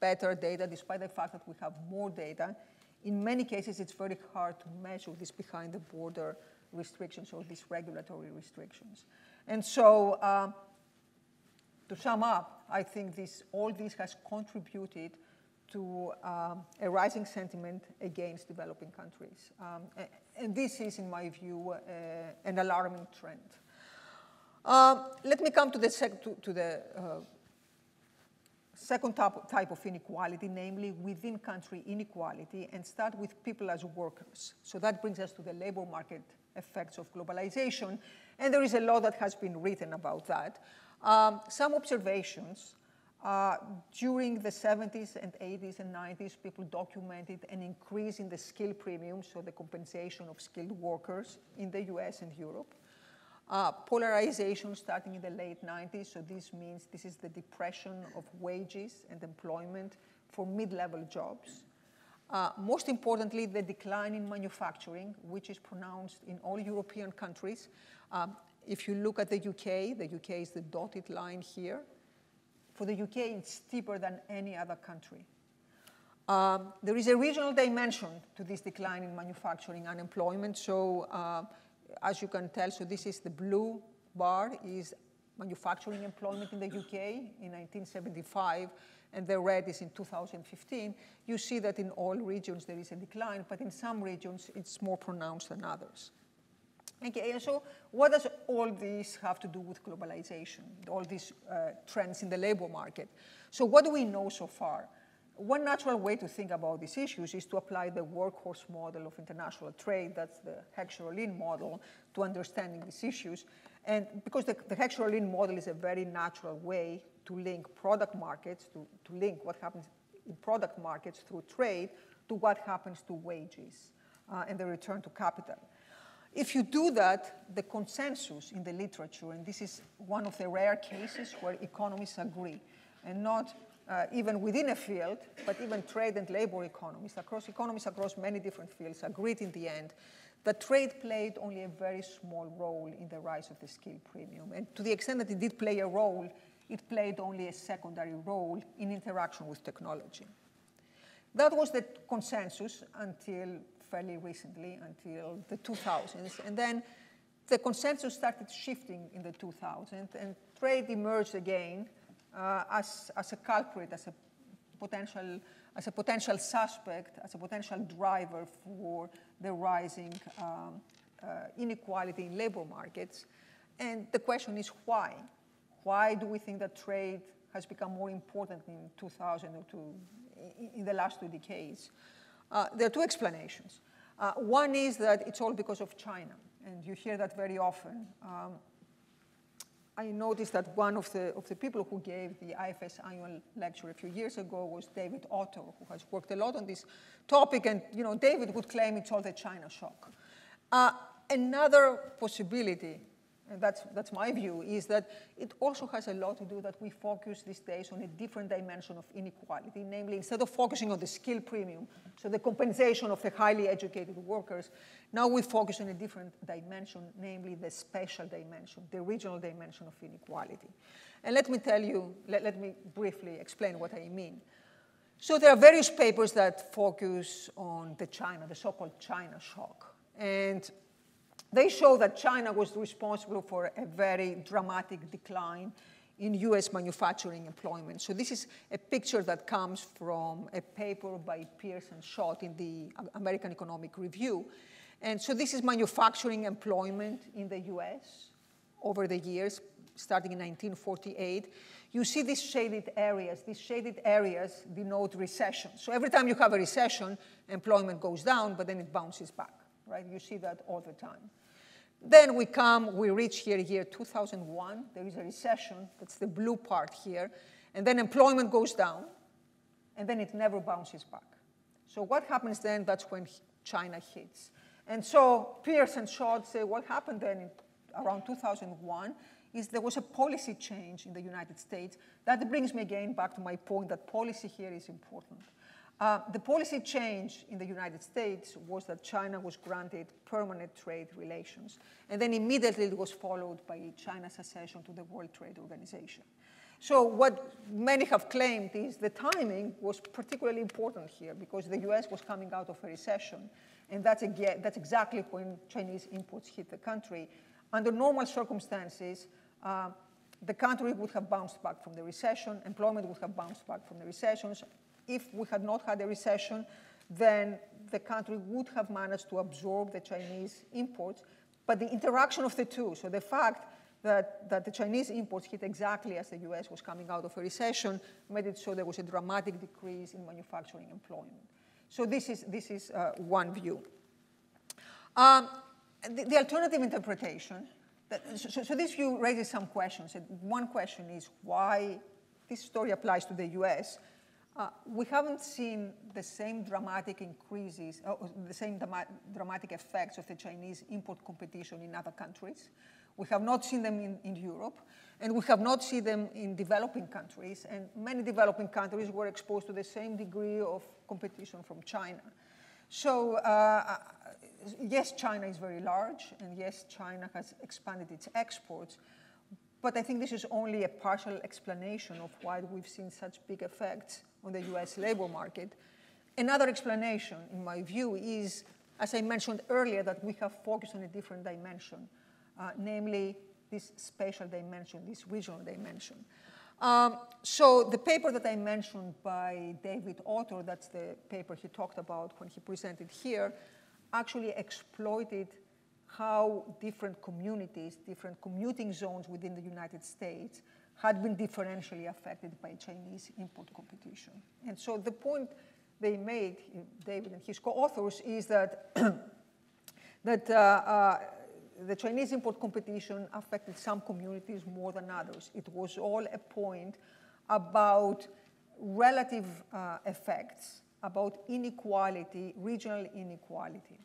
better data, despite the fact that we have more data, in many cases, it's very hard to measure these behind the border restrictions or these regulatory restrictions. And so, uh, to sum up, I think this, all this has contributed to um, a rising sentiment against developing countries. Um, and, this is, in my view, uh, an alarming trend. Uh, let me come to the, to, to the uh, second type, type of inequality, namely within country inequality, and start with people as workers. So that brings us to the labor market effects of globalization, and there is a lot that has been written about that. Um, some observations. Uh, during the 70s and 80s and 90s, people documented an increase in the skill premium, so the compensation of skilled workers in the US and Europe. Uh, polarization starting in the late 90s, so this means this is the depression of wages and employment for mid-level jobs. Uh, most importantly, the decline in manufacturing, which is pronounced in all European countries. Um, if you look at the UK, the UK is the dotted line here. For the UK, it's steeper than any other country. Um, there is a regional dimension to this decline in manufacturing unemployment. So uh, as you can tell, so this is the blue bar is manufacturing employment in the UK in 1975, and the red is in 2015. You see that in all regions there is a decline, but in some regions it's more pronounced than others. Okay, and so what does all this have to do with globalization, all these uh, trends in the labor market? So what do we know so far? One natural way to think about these issues is to apply the workhorse model of international trade, that's the Heckscher-Ohlin model, to understanding these issues. And because the, the Heckscher-Ohlin model is a very natural way to link product markets, to, to link what happens in product markets through trade to what happens to wages uh, and the return to capital. If you do that, the consensus in the literature, and this is one of the rare cases where economists agree, and not uh, even within a field, but even trade and labor economists, across economists across many different fields, agreed in the end that trade played only a very small role in the rise of the skill premium. And to the extent that it did play a role, it played only a secondary role in interaction with technology. That was the consensus until fairly recently, until the 2000s. And then the consensus started shifting in the 2000s, and trade emerged again uh, as, as a culprit, as a potential as a potential suspect, as a potential driver for the rising um, uh, inequality in labor markets. And the question is why? Why do we think that trade has become more important in 2000 or two, in the last two decades? Uh, there are two explanations. Uh, one is that it's all because of China, and you hear that very often. Um, I noticed that one of the, of the people who gave the IFS annual lecture a few years ago was David Autor, who has worked a lot on this topic. And you know, David would claim it's all the China shock. Uh, another possibility that's, that's my view, is that it also has a lot to do that we focus these days on a different dimension of inequality, namely instead of focusing on the skill premium, so the compensation of the highly educated workers, now we focus on a different dimension, namely the spatial dimension, the regional dimension of inequality. And let me tell you, let, let me briefly explain what I mean. So there are various papers that focus on the China, the so-called China shock. And they show that China was responsible for a very dramatic decline in US manufacturing employment. So this is a picture that comes from a paper by Pierce and Schott in the American Economic Review. And so this is manufacturing employment in the US over the years, starting in 1948. You see these shaded areas. These shaded areas denote recession. So every time you have a recession, employment goes down, but then it bounces back, right? You see that all the time. Then we come, we reach here, year 2001. There is a recession. That's the blue part here. And then employment goes down, and then it never bounces back. So what happens then? That's when China hits. And so Pierce and Schott say what happened then around 2001 is there was a policy change in the United States. That brings me again back to my point that policy here is important. Uh, the policy change in the United States was that China was granted permanent trade relations. And then immediately it was followed by China's accession to the World Trade Organization. So what many have claimed is the timing was particularly important here because the US was coming out of a recession. And that's, again, that's exactly when Chinese imports hit the country. Under normal circumstances, uh, the country would have bounced back from the recession, employment would have bounced back from the recessions. If we had not had a recession, then the country would have managed to absorb the Chinese imports. But the interaction of the two, so the fact that, that the Chinese imports hit exactly as the US was coming out of a recession made it so there was a dramatic decrease in manufacturing employment. So this is, this is uh, one view. Um, the, the, alternative interpretation, that, so, so, this view raises some questions. And one question is why this story applies to the US. Uh, we haven't seen the same dramatic increases, uh, the same dramatic effects of the Chinese import competition in other countries. We have not seen them in, in, Europe, and we have not seen them in developing countries. And many developing countries were exposed to the same degree of competition from China. So, uh, yes, China is very large, and yes, China has expanded its exports. But I think this is only a partial explanation of why we've seen such big effects on the US labor market. Another explanation, in my view, is, as I mentioned earlier, that we have focused on a different dimension, uh, namely this spatial dimension, this regional dimension. Um, so the paper that I mentioned by David Autor, that's the paper he talked about when he presented here, actually exploited how different communities, different commuting zones within the United States had been differentially affected by Chinese import competition. And so the point they made, David and his co-authors, is that, that uh, uh, the Chinese import competition affected some communities more than others. It was all a point about relative uh, effects, about inequality, regional inequality.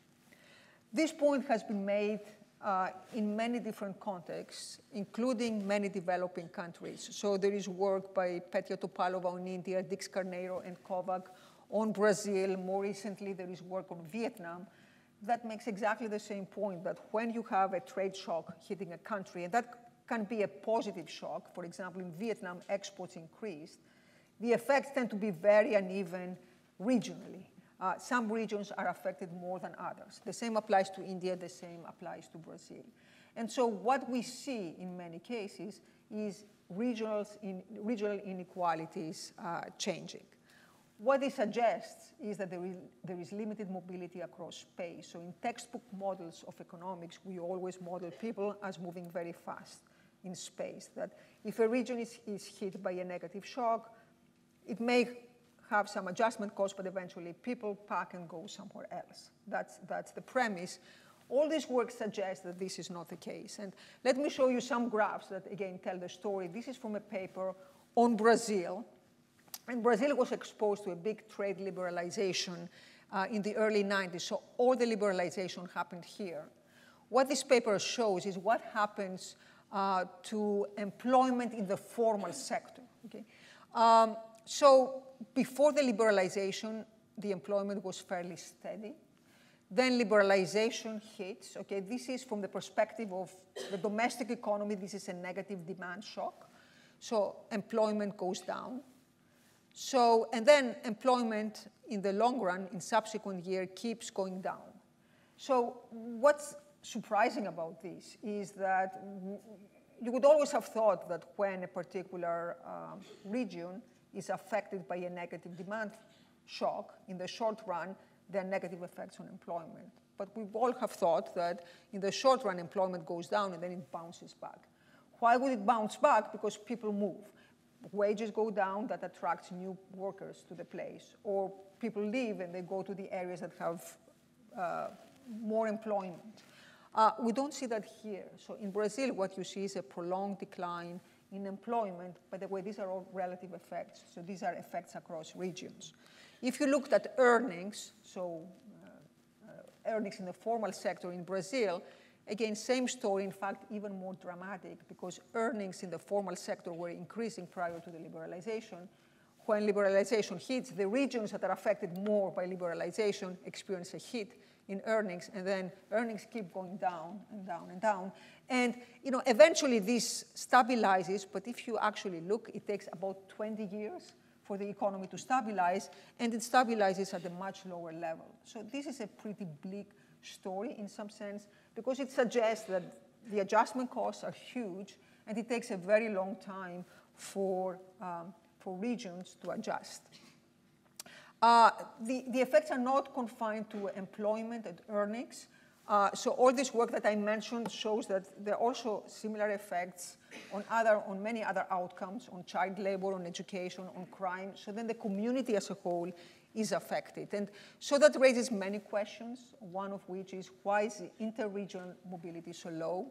This point has been made uh, in many different contexts, including many developing countries. So there is work by Petya Topalova on India, Dix Carneiro and Kovak on Brazil. More recently, there is work on Vietnam that makes exactly the same point that when you have a trade shock hitting a country, and that can be a positive shock, for example, in Vietnam, exports increased, the effects tend to be very uneven regionally. Uh, some regions are affected more than others. The same applies to India, the same applies to Brazil. And so what we see in many cases is in, regional inequalities uh, changing. What this suggests is that there is, there is limited mobility across space. So in textbook models of economics, we always model people as moving very fast in space. That if a region is, is hit by a negative shock, it may have some adjustment costs, but eventually people pack and go somewhere else. That's, that's the premise. All this work suggests that this is not the case. And let me show you some graphs that, again, tell the story. This is from a paper on Brazil. And Brazil was exposed to a big trade liberalization uh, in the early 90s. So all the liberalization happened here. What this paper shows is what happens uh, to employment in the formal sector. Okay? Um, so before the liberalization, the employment was fairly steady. Then liberalization hits. Okay, this is from the perspective of the domestic economy, this is a negative demand shock. So employment goes down. So, and then employment in the long run, in subsequent year, keeps going down. So what's surprising about this is that you would always have thought that when a particular um, region is affected by a negative demand shock, in the short run, there are negative effects on employment. But we all have thought that in the short run, employment goes down and then it bounces back. Why would it bounce back? Because people move. Wages go down, that attracts new workers to the place. Or people leave and they go to the areas that have uh, more employment. Uh, we don't see that here. So in Brazil, what you see is a prolonged decline in employment. By the way, these are all relative effects, so these are effects across regions. If you looked at earnings, so uh, uh, earnings in the formal sector in Brazil, again, same story, in fact, even more dramatic, because earnings in the formal sector were increasing prior to the liberalization. When liberalization hits, the regions that are affected more by liberalization experience a hit. In earnings, and then earnings keep going down and down and down. And you know, eventually this stabilizes, but if you actually look, it takes about 20 years for the economy to stabilize, and it stabilizes at a much lower level. So this is a pretty bleak story in some sense, because it suggests that the adjustment costs are huge, and it takes a very long time for, um, for regions to adjust. Uh, the, the effects are not confined to employment and earnings. Uh, so all this work that I mentioned shows that there are also similar effects on other, on many other outcomes, on child labor, on education, on crime. So then the community as a whole is affected. And so that raises many questions, one of which is why is interregional mobility so low?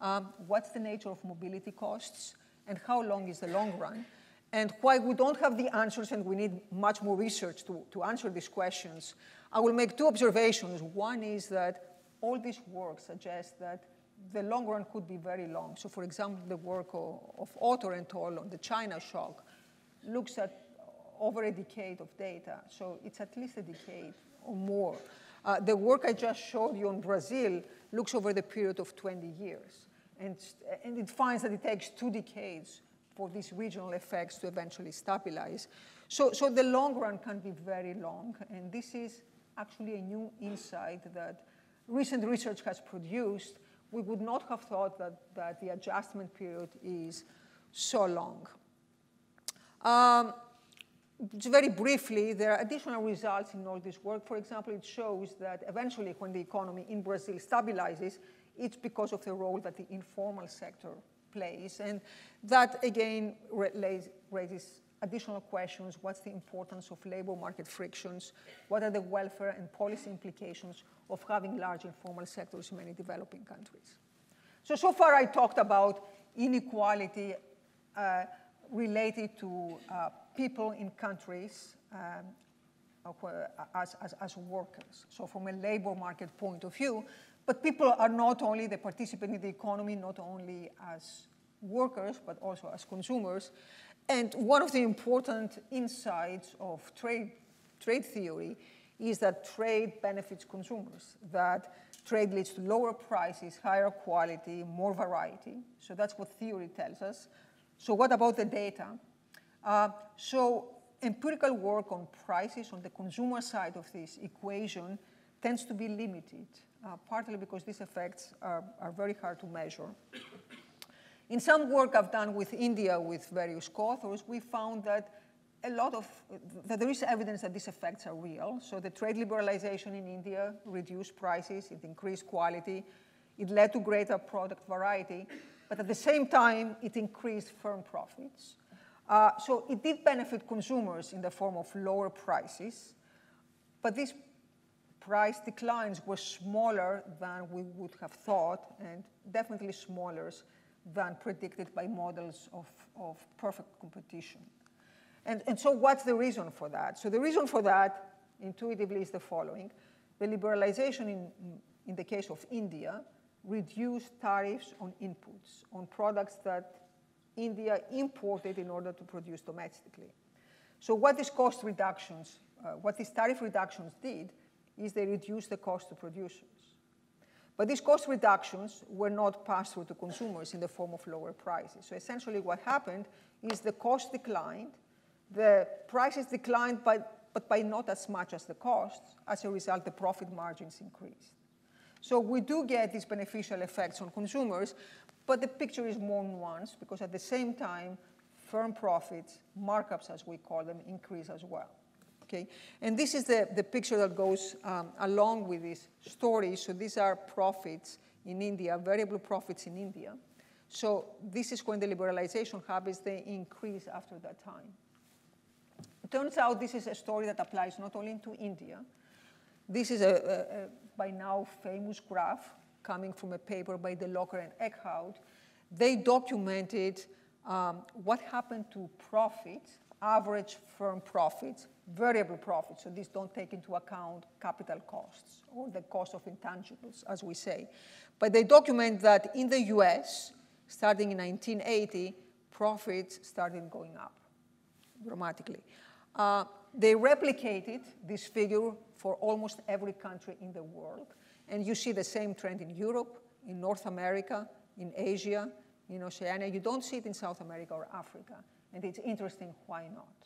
Um, what's the nature of mobility costs? And how long is the long run? And why we don't have the answers and we need much more research to, to answer these questions, I will make two observations. One is that all this work suggests that the long run could be very long. So for example, the work of, of Autor and Toll on the China shock looks at over a decade of data. So it's at least a decade or more. Uh, the work I just showed you on Brazil looks over the period of 20 years. And, and it finds that it takes two decades for these regional effects to eventually stabilize. So, so the long run can be very long, and this is actually a new insight that recent research has produced. We would not have thought that, that the adjustment period is so long. Um, very briefly, there are additional results in all this work. For example, it shows that eventually when the economy in Brazil stabilizes, it's because of the role that the informal sector plays. And that, again, raises additional questions. What's the importance of labor market frictions? What are the welfare and policy implications of having large informal sectors in many developing countries? So, so far I talked about inequality uh, related to uh, people in countries um, as, as, as workers. So from a labor market point of view, but people are not only, they participate in the economy not only as workers, but also as consumers. And one of the important insights of trade, trade theory is that trade benefits consumers, that trade leads to lower prices, higher quality, more variety. So that's what theory tells us. So what about the data? Uh, so empirical work on prices on the consumer side of this equation tends to be limited uh, partly because these effects are, are very hard to measure. In some work I've done with India with various co-authors, we found that a lot of, that there is evidence that these effects are real. So the trade liberalization in India reduced prices, it increased quality, it led to greater product variety, but at the same time, it increased firm profits. Uh, so it did benefit consumers in the form of lower prices, but these price declines were smaller than we would have thought, and definitely smaller than predicted by models of, of perfect competition. And, and so what's the reason for that? So the reason for that, intuitively, is the following. The liberalization in, in the case of India reduced tariffs on inputs, on products that India imported in order to produce domestically. So what these cost reductions, uh, what these tariff reductions did is they reduce the cost to producers. But these cost reductions were not passed through to consumers in the form of lower prices. So essentially what happened is the cost declined, the prices declined, by, but by not as much as the costs. As a result, the profit margins increased. So we do get these beneficial effects on consumers, but the picture is more nuanced because at the same time, firm profits, markups as we call them, increase as well. Okay? And this is the, the picture that goes um, along with this story. So these are profits in India, variable profits in India. So this is when the liberalization happens, they increase after that time. It turns out this is a story that applies not only to India. This is a, a, a by now famous graph coming from a paper by De Loecker and Eeckhout. They documented um, what happened to profits, average firm profits, variable profits, so these don't take into account capital costs or the cost of intangibles, as we say. But they document that in the US, starting in 1980, profits started going up dramatically. Uh, they replicated this figure for almost every country in the world. And you see the same trend in Europe, in North America, in Asia, in Oceania. You don't see it in South America or Africa. And it's interesting, why not?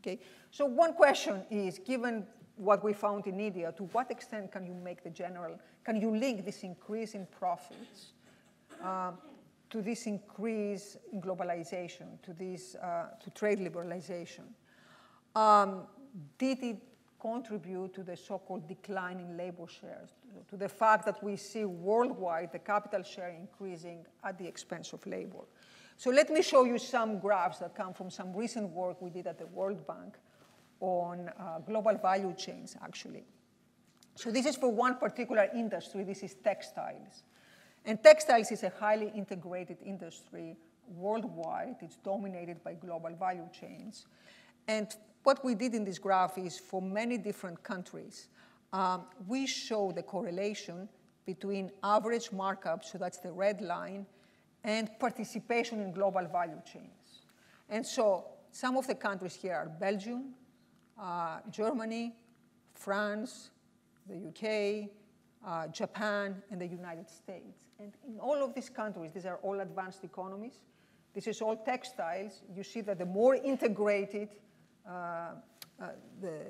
Okay, so one question is, given what we found in India, to what extent can you make the general, can you link this increase in profits uh, to this increase in globalization, to this, uh, to trade liberalization? Um, did it contribute to the so-called decline in labor shares, to the fact that we see worldwide the capital share increasing at the expense of labor? So let me show you some graphs that come from some recent work we did at the World Bank on uh, global value chains, actually. So this is for one particular industry. This is textiles. And textiles is a highly integrated industry worldwide. It's dominated by global value chains. And what we did in this graph is for many different countries, um, we show the correlation between average markup, so that's the red line, and participation in global value chains. And so some of the countries here are Belgium, uh, Germany, France, the UK, uh, Japan, and the United States. And in all of these countries, these are all advanced economies. This is all textiles. You see that the more integrated uh, uh, the,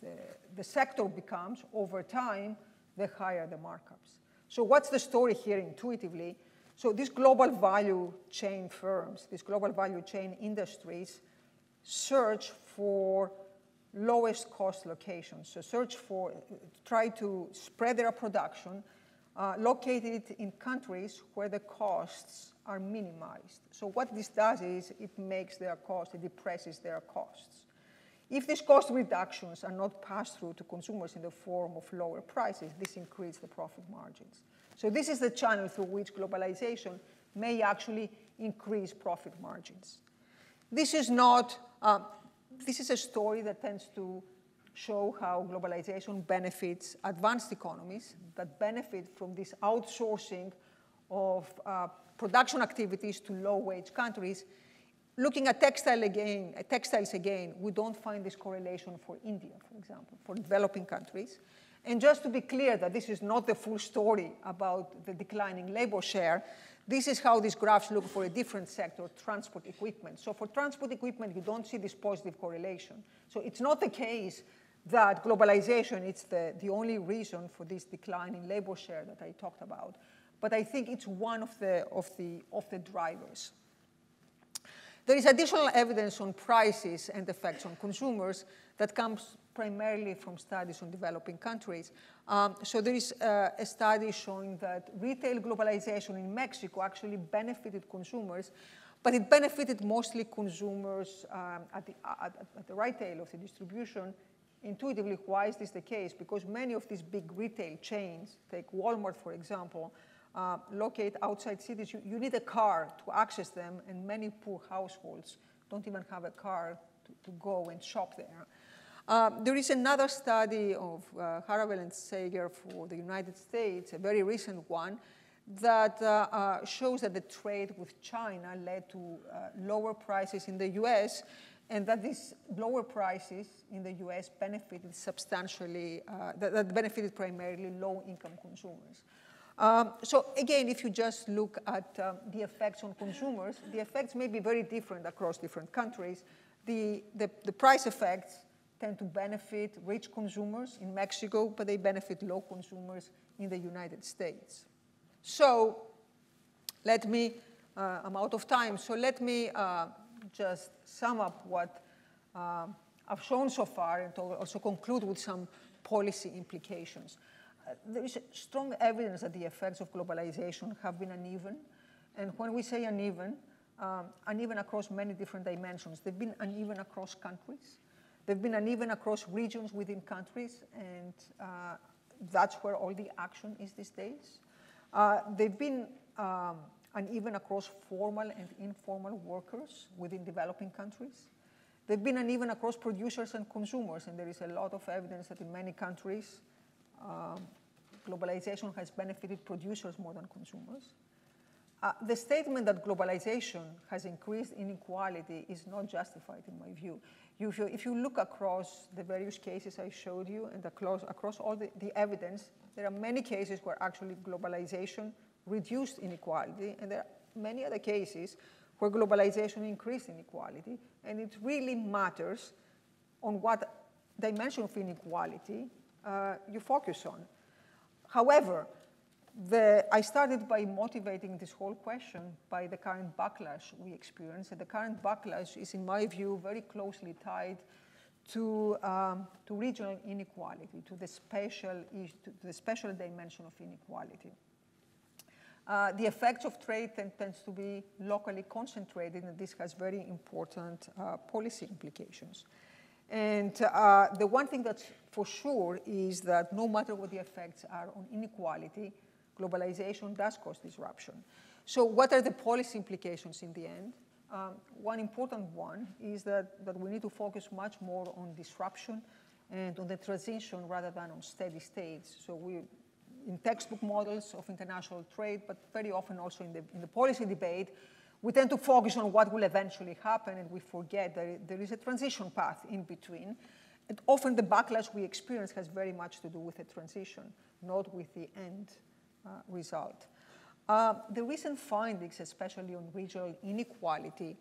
the, the sector becomes over time, the higher the markups. So what's the story here intuitively? So these global value chain firms, these global value chain industries search for lowest cost locations. So search for, try to spread their production, uh, located in countries where the costs are minimized. So what this does is it makes their cost, it depresses their costs. If these cost reductions are not passed through to consumers in the form of lower prices, this increases the profit margins. So this is the channel through which globalization may actually increase profit margins. This is not, uh, this is a story that tends to show how globalization benefits advanced economies that benefit from this outsourcing of uh, production activities to low-wage countries. Looking at textile again, textiles again, we don't find this correlation for India, for example, for developing countries. And just to be clear that this is not the full story about the declining labor share, this is how these graphs look for a different sector, transport equipment. So for transport equipment, you don't see this positive correlation. So it's not the case that globalization is the, the only reason for this decline in labor share that I talked about. But I think it's one of the, of the, of the drivers. There is additional evidence on prices and effects on consumers that comes primarily from studies on developing countries. Um, so there is uh, a study showing that retail globalization in Mexico actually benefited consumers, but it benefited mostly consumers um, at, the, at, at the right tail of the distribution. Intuitively, why is this the case? Because many of these big retail chains, take Walmart for example, uh, locate outside cities, you, you, need a car to access them, and many poor households don't even have a car to, to go and shop there. Uh, there is another study of uh, Jaravel and Sager for the United States, a very recent one, that uh, uh shows that the trade with China led to uh, lower prices in the US, and that these lower prices in the US benefited substantially, that, that benefited primarily low-income consumers. Um, so again, if you just look at um, the effects on consumers, the effects may be very different across different countries. The, the, the, price effects tend to benefit rich consumers in Mexico, but they benefit low consumers in the United States. So let me, uh, I'm out of time, so let me uh, just sum up what uh, I've shown so far and also conclude with some policy implications there is strong evidence that the effects of globalization have been uneven. And when we say uneven, um, uneven across many different dimensions. They've been uneven across countries. They've been uneven across regions within countries, and uh, that's where all the action is these days. Uh, they've been um, uneven across formal and informal workers within developing countries. They've been uneven across producers and consumers, and there is a lot of evidence that in many countries, um, globalization has benefited producers more than consumers. Uh, the statement that globalization has increased inequality is not justified in my view. You, if, you, look across the various cases I showed you and across, across all the, the, evidence, there are many cases where actually globalization reduced inequality, and there are many other cases where globalization increased inequality, and it really matters on what dimension of inequality uh, you focus on. However, the, I started by motivating this whole question by the current backlash we experience. And the current backlash is, in my view, very closely tied to, um, to regional inequality, to the, spatial, to the spatial dimension of inequality. Uh, the effects of trade tends to be locally concentrated, and this has very important uh, policy implications. And uh, the one thing that's for sure is that no matter what the effects are on inequality, globalization does cause disruption. So what are the policy implications in the end? Um, one important one is that, that we need to focus much more on disruption and on the transition rather than on steady states. So we, in textbook models of international trade, but very often also in the, in the policy debate, we tend to focus on what will eventually happen and we forget that there is a transition path in between. And often the backlash we experience has very much to do with the transition, not with the end result. Uh, the recent findings, especially on regional inequality,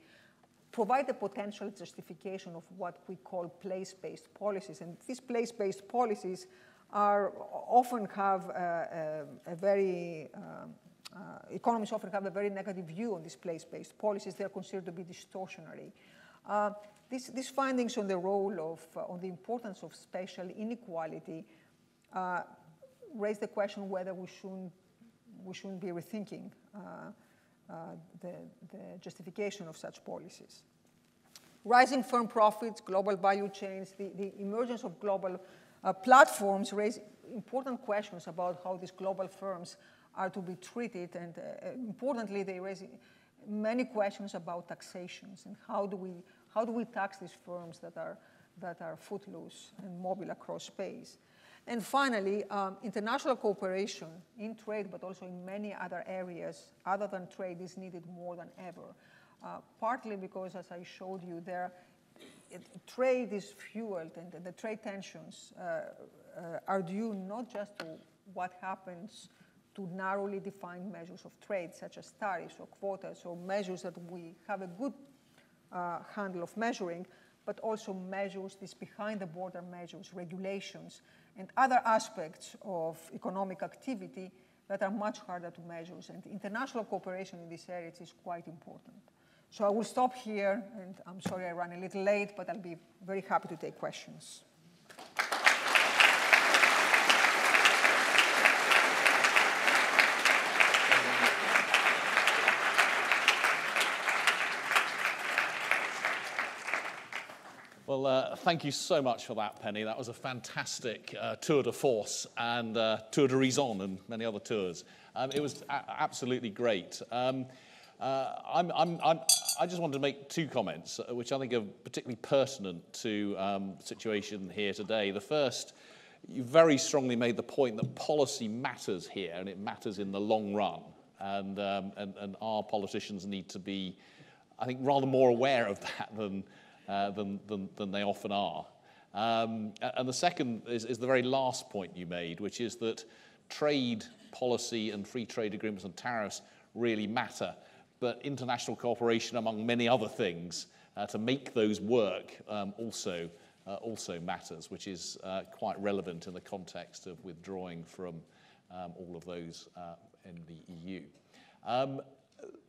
provide a potential justification of what we call place-based policies. And these place-based policies are often have a, a, a very, uh, uh, economists often have a very negative view on these place-based policies. They are considered to be distortionary. Uh, these, these, findings on the role of, uh, on the importance of spatial inequality raise the question whether we shouldn't, we shouldn't be rethinking uh, uh, the, the, justification of such policies. Rising firm profits, global value chains, the, the emergence of global uh, platforms raise important questions about how these global firms are to be treated, and uh, importantly, they raise many questions about taxations and how do we how do we tax these firms that are that are footloose and mobile across space. And finally, um, international cooperation in trade, but also in many other areas other than trade is needed more than ever. Uh, partly because, as I showed you, there, it, trade is fueled, and the trade tensions uh, uh, are due not just to what happens to narrowly defined measures of trade, such as tariffs or quotas, or measures that we have a good uh, handle of measuring, but also measures, these behind the border measures, regulations, and other aspects of economic activity that are much harder to measure. And international cooperation in this area is quite important. So I will stop here, and I'm sorry I ran a little late, but I'll be very happy to take questions. Well, uh, thank you so much for that, Penny. That was a fantastic uh, tour de force and uh, tour de raison and many other tours. Um, it was absolutely great. Um, uh, I'm, I'm, I'm, i just wanted to make two comments, uh, which I think are particularly pertinent to um, the situation here today. The first, you very strongly made the point that policy matters here, and it matters in the long run. And, um, and, and our politicians need to be, I think, rather more aware of that than uh, than, than, than they often are. Um, and the second is, is the very last point you made, which is that trade policy and free trade agreements and tariffs really matter. But international cooperation, among many other things, uh, to make those work um, also, uh, also matters, which is uh, quite relevant in the context of withdrawing from um, all of those uh, in the EU. Um,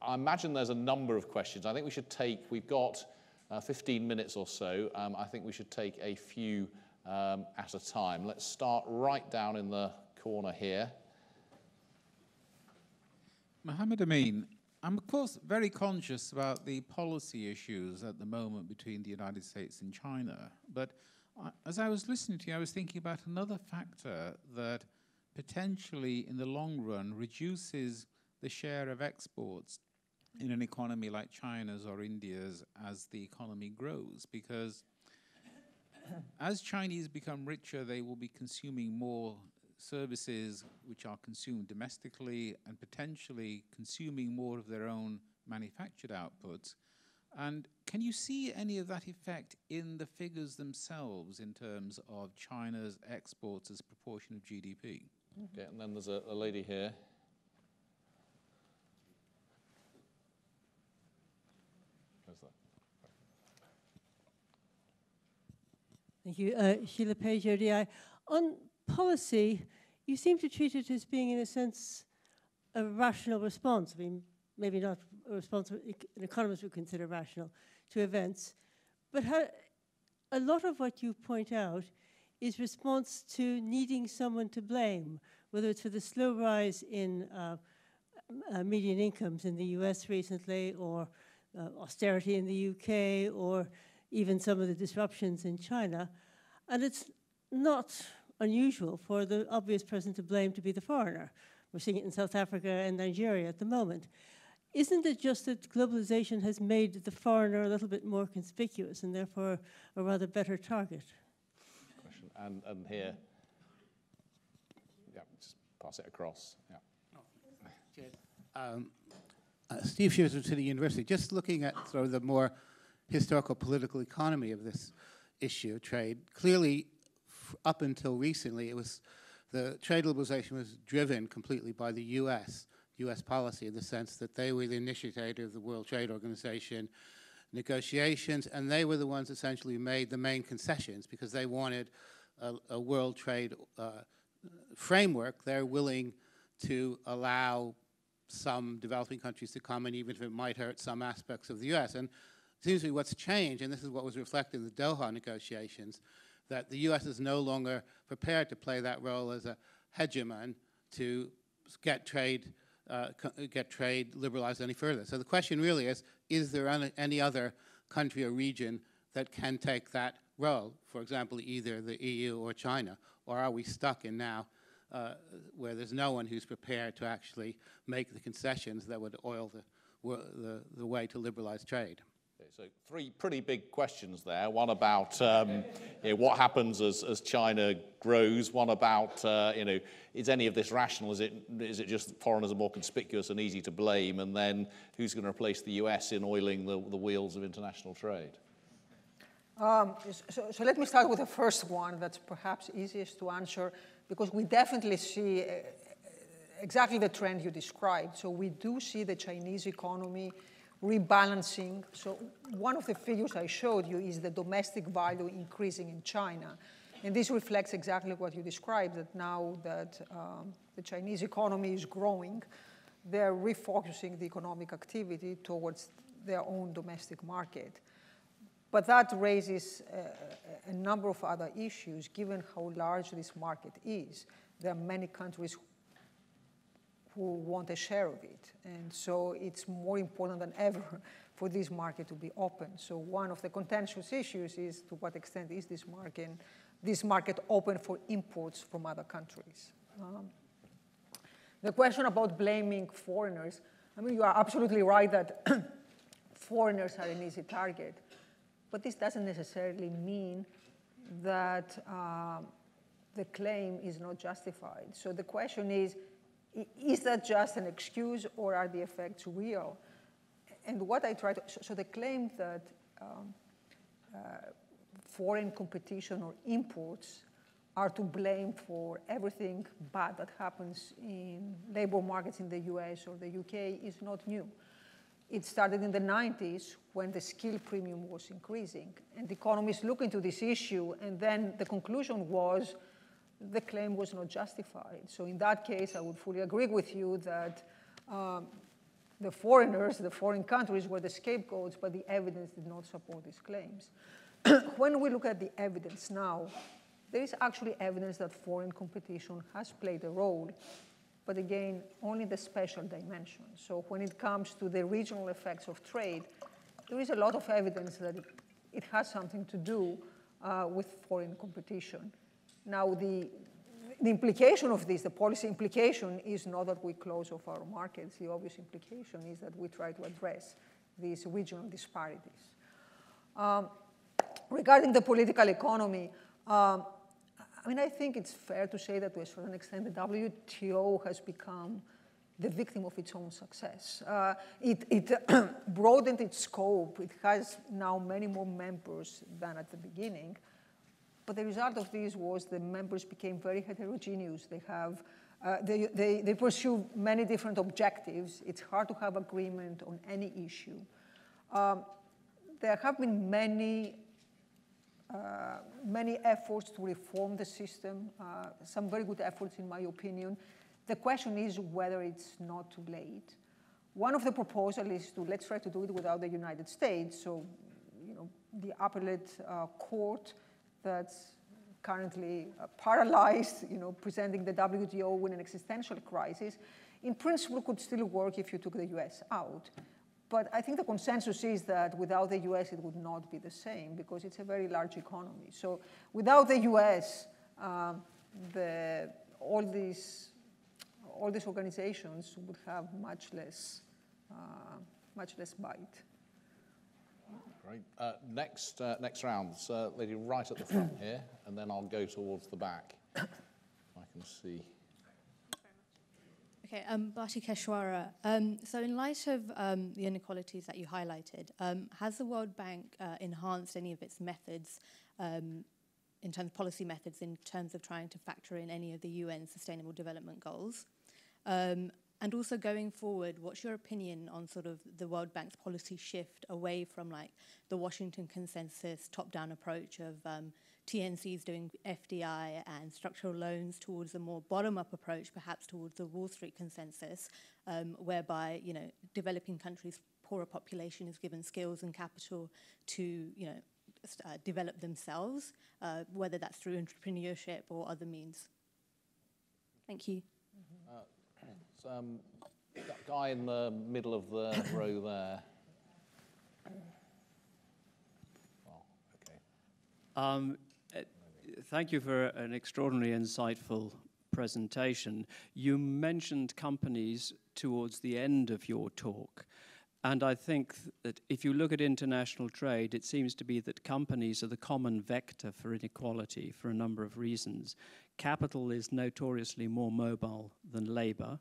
I imagine there's a number of questions. I think we should take, we've got uh, 15 minutes or so, um, I think we should take a few um, at a time. Let's start right down in the corner here. Mohammed Amin, I'm of course very conscious about the policy issues at the moment between the United States and China, but I, as I was listening to you, I was thinking about another factor that potentially in the long run reduces the share of exports in an economy like China's or India's as the economy grows because as Chinese become richer, they will be consuming more services which are consumed domestically and potentially consuming more of their own manufactured outputs. And can you see any of that effect in the figures themselves in terms of China's exports as proportion of GDP? Okay, and then there's a, a lady here. Thank you. Uh, Sheila Page, ODI. On policy, you seem to treat it as being, in a sense, a rational response. I mean, maybe not a response an economist would consider rational to events, but how, a lot of what you point out is response to needing someone to blame, whether it's for the slow rise in uh, uh, median incomes in the US recently, or uh, austerity in the UK, or even some of the disruptions in China. And it's not unusual for the obvious person to blame to be the foreigner. We're seeing it in South Africa and Nigeria at the moment. Isn't it just that globalization has made the foreigner a little bit more conspicuous and therefore a rather better target? Question. And, and here. Yeah, just pass it across. Yeah. Um, uh, Steve Shears from City University. Just looking at sort of the more historical political economy of this issue, trade. Clearly, up until recently, it was the trade liberalization was driven completely by the U.S. U.S. policy in the sense that they were the initiator of the World Trade Organization negotiations, and they were the ones essentially made the main concessions because they wanted a, a world trade uh, framework. They're willing to allow some developing countries to come in, even if it might hurt some aspects of the U.S. And seems to be what's changed, and this is what was reflected in the Doha negotiations, that the U.S. is no longer prepared to play that role as a hegemon to get trade, uh, get trade liberalized any further. So the question really is, is there any other country or region that can take that role, for example, either the EU or China, or are we stuck in now uh, where there's no one who's prepared to actually make the concessions that would oil the, the, the way to liberalize trade? So three pretty big questions there. One about um, you know, what happens as, as China grows. One about uh, you know is any of this rational? Is it is it just foreigners are more conspicuous and easy to blame? And then who's going to replace the U.S. in oiling the, the wheels of international trade? Um, so, so, let me start with the first one. That's perhaps easiest to answer because we definitely see uh, exactly the trend you described. So we do see the Chinese economy rebalancing. So one of the figures I showed you is the domestic value increasing in China. And this reflects exactly what you described, that now that um, the Chinese economy is growing, they're refocusing the economic activity towards their own domestic market. But that raises a, a number of other issues, given how large this market is. There are many countries who want a share of it. And so it's more important than ever for this market to be open. So one of the contentious issues is to what extent is this market, this market open for imports from other countries? Um, the question about blaming foreigners, I mean, you are absolutely right that foreigners are an easy target, but this doesn't necessarily mean that uh, the claim is not justified. So the question is, is that just an excuse or are the effects real? And what I try to, so, the claim that um, uh, foreign competition or imports are to blame for everything bad that happens in labor markets in the US or the UK is not new. It started in the 90s when the skill premium was increasing. And economists look into this issue, and then the conclusion was the claim was not justified. So in that case, I would fully agree with you that um, the foreigners, the foreign countries were the scapegoats, but the evidence did not support these claims. when we look at the evidence now, there is actually evidence that foreign competition has played a role, but again, only the spatial dimension. So when it comes to the regional effects of trade, there is a lot of evidence that it, it has something to do uh, with foreign competition. Now, the, the implication of this, the policy implication, is not that we close off our markets. The obvious implication is that we try to address these regional disparities. Um, regarding the political economy, um, I mean, I think it's fair to say that to a certain extent the WTO has become the victim of its own success. Uh, it, it broadened its scope. It has now many more members than at the beginning. But the result of this was the members became very heterogeneous. They have, uh, they, they, they pursue many different objectives. It's hard to have agreement on any issue. Um, there have been many, uh, many efforts to reform the system, uh, some very good efforts in my opinion. The question is whether it's not too late. One of the proposals is to let's try to do it without the United States. So, you know, the appellate uh, court that's currently uh, paralyzed, you know, presenting the WTO in an existential crisis, in principle could still work if you took the US out. But I think the consensus is that without the US, it would not be the same because it's a very large economy. So without the US, um, the, all these all these organizations would have much less, uh, much less bite. Great. Uh, next, uh, next round, uh, lady right at the front here, and then I'll go towards the back. I can see. Okay, um, Bhati Keshwara. Um, so, in light of um, the inequalities that you highlighted, um, has the World Bank uh, enhanced any of its methods um, in terms of policy methods in terms of trying to factor in any of the UN Sustainable Development Goals? And also going forward, what's your opinion on sort of the World Bank's policy shift away from like the Washington consensus top-down approach of um, TNCs doing FDI and structural loans towards a more bottom-up approach, perhaps towards the Wall Street consensus, um, whereby you know developing countries' poorer population is given skills and capital to you know uh, develop themselves, uh, whether that's through entrepreneurship or other means. Thank you. Um, that guy in the middle of the row there. okay. Um, uh, thank you for an extraordinarily insightful presentation. You mentioned companies towards the end of your talk. And I think that if you look at international trade, it seems to be that companies are the common vector for inequality for a number of reasons. Capital is notoriously more mobile than labor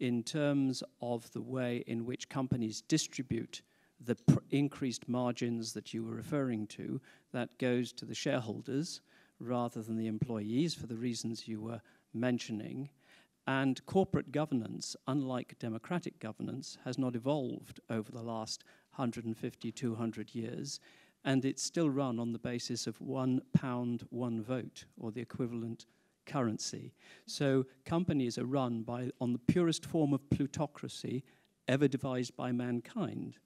in terms of the way in which companies distribute the increased margins that you were referring to, that goes to the shareholders rather than the employees for the reasons you were mentioning. And corporate governance, unlike democratic governance, has not evolved over the last 150, 200 years. And it's still run on the basis of one pound, one vote, or the equivalent currency. So companies are run by, on the purest form of plutocracy ever devised by mankind.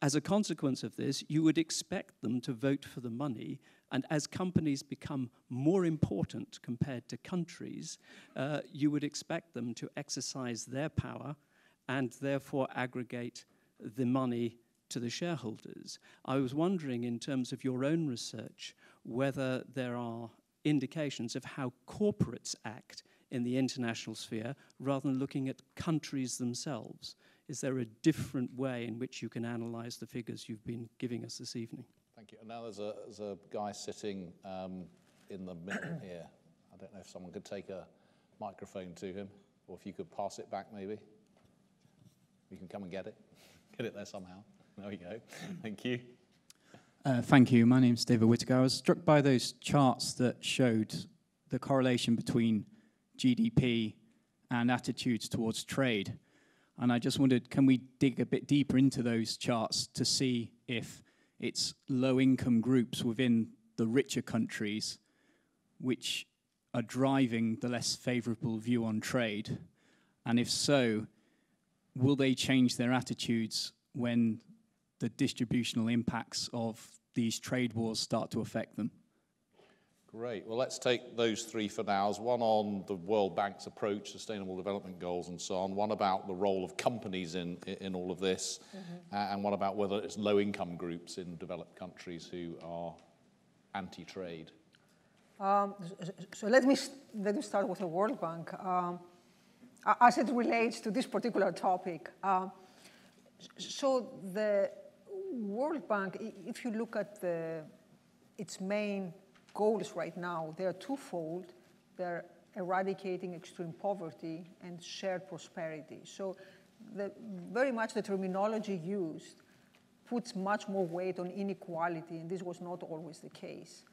As a consequence of this, you would expect them to vote for the money, and as companies become more important compared to countries, uh, you would expect them to exercise their power and therefore aggregate the money to the shareholders. I was wondering, in terms of your own research, whether there are indications of how corporates act in the international sphere rather than looking at countries themselves? Is there a different way in which you can analyze the figures you've been giving us this evening? Thank you. And now there's a, there's a guy sitting um, in the middle here. I don't know if someone could take a microphone to him, or if you could pass it back maybe. You can come and get it. Get it there somehow. There we go. Thank you. Uh, thank you. My name is David Whittaker. I was struck by those charts that showed the correlation between GDP and attitudes towards trade. And I just wondered, can we dig a bit deeper into those charts to see if it's low income groups within the richer countries which are driving the less favorable view on trade? And if so, will they change their attitudes when the distributional impacts of these trade wars start to affect them. Great. Well, let's take those three for now. One on the World Bank's approach, sustainable development goals, and so on. One about the role of companies in, in all of this, mm-hmm. and one about whether it's low income groups in developed countries who are anti trade. Um, so let me, let me start with the World Bank. Um, as it relates to this particular topic, uh, so the World Bank, if you look at the, its main goals right now, they are twofold. They're eradicating extreme poverty and shared prosperity. So the, very much the terminology used puts much more weight on inequality, and this was not always the case.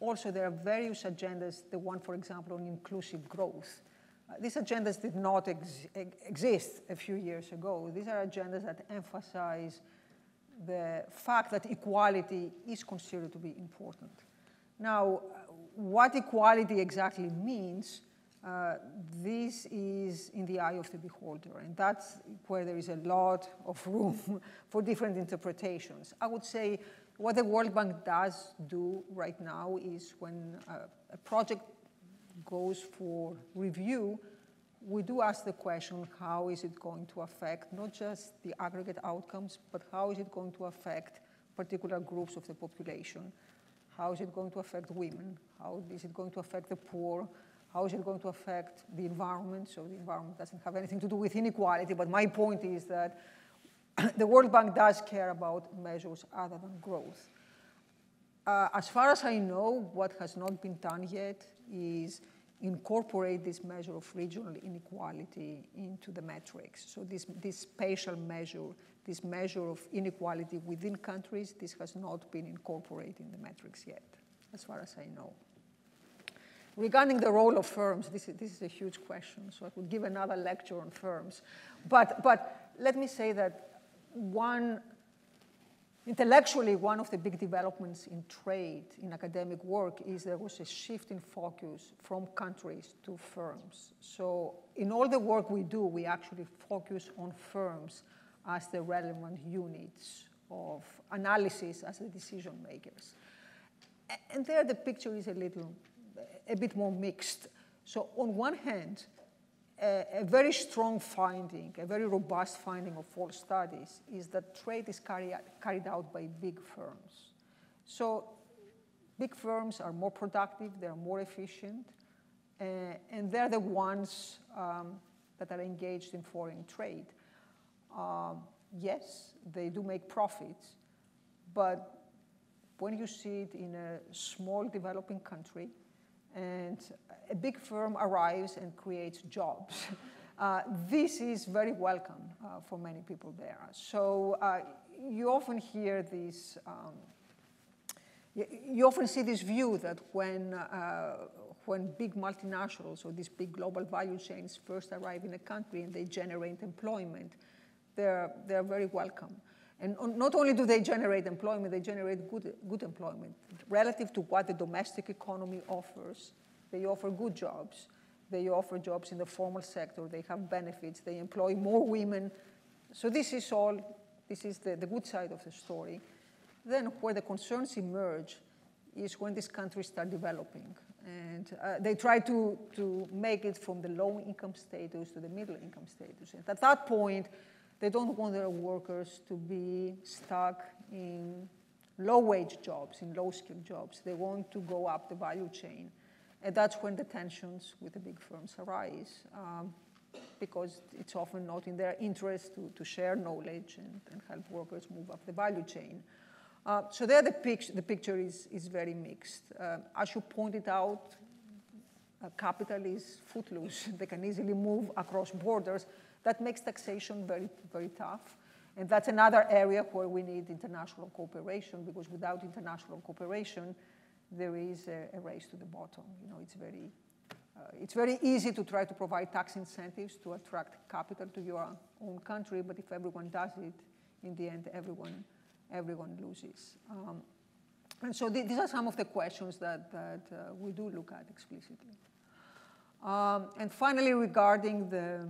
Also, there are various agendas, the one, for example, on inclusive growth. Uh, these agendas did not ex exist a few years ago. These are agendas that emphasize the fact that equality is considered to be important. Now, what equality exactly means, uh, this is in the eye of the beholder, and that's where there is a lot of room for different interpretations. I would say what the World Bank does do right now is when uh, a project goes for review, we do ask the question, how is it going to affect not just the aggregate outcomes, but how is it going to affect particular groups of the population? How is it going to affect women? How is it going to affect the poor? How is it going to affect the environment? So the environment doesn't have anything to do with inequality, but my point is that the World Bank does care about measures other than growth. Uh, as far as I know, what has not been done yet is incorporate this measure of regional inequality into the metrics. So this, this spatial measure, this measure of inequality within countries, this has not been incorporated in the metrics yet, as far as I know. Regarding the role of firms, this is, this is a huge question, so I could give another lecture on firms. But, but let me say that one Intellectually, one of the big developments in trade, in academic work, is there was a shift in focus from countries to firms. So in all the work we do, we actually focus on firms as the relevant units of analysis as the decision makers. And there the picture is a little, a bit more mixed. So on one hand, a, a, very strong finding, a very robust finding of all studies is that trade is carry, carried out by big firms. So big firms are more productive, they're more efficient, uh, and they're the ones um, that are engaged in foreign trade. Um, yes, they do make profits, but when you see it in a small developing country, and a big firm arrives and creates jobs. Uh, this is very welcome uh, for many people there. So uh, you often hear this, um, you, you, often see this view that when, uh, when big multinationals or these big global value chains first arrive in a country and they generate employment, they're, they're very welcome. And not only do they generate employment, they generate good, good employment relative to what the domestic economy offers. They offer good jobs. They offer jobs in the formal sector. They have benefits. They employ more women. So this is all, this is the, the good side of the story. Then where the concerns emerge is when these countries start developing. And uh, they try to, to make it from the low income status to the middle income status. And at that point, they don't want their workers to be stuck in low wage jobs, in low skilled jobs. They want to go up the value chain. And that's when the tensions with the big firms arise, um, because it's often not in their interest to, to share knowledge and, and help workers move up the value chain. Uh, so there the, pic- the picture is, is very mixed. Uh, as you pointed out, uh, capital is footloose. they can easily move across borders. That makes taxation very, very tough. And that's another area where we need international cooperation because without international cooperation, there is a, a race to the bottom. You know, it's very, uh, it's very easy to try to provide tax incentives to attract capital to your own country, but if everyone does it, in the end, everyone, everyone loses. Um, and so th these are some of the questions that, that uh, we do look at explicitly. Um, and finally, regarding the,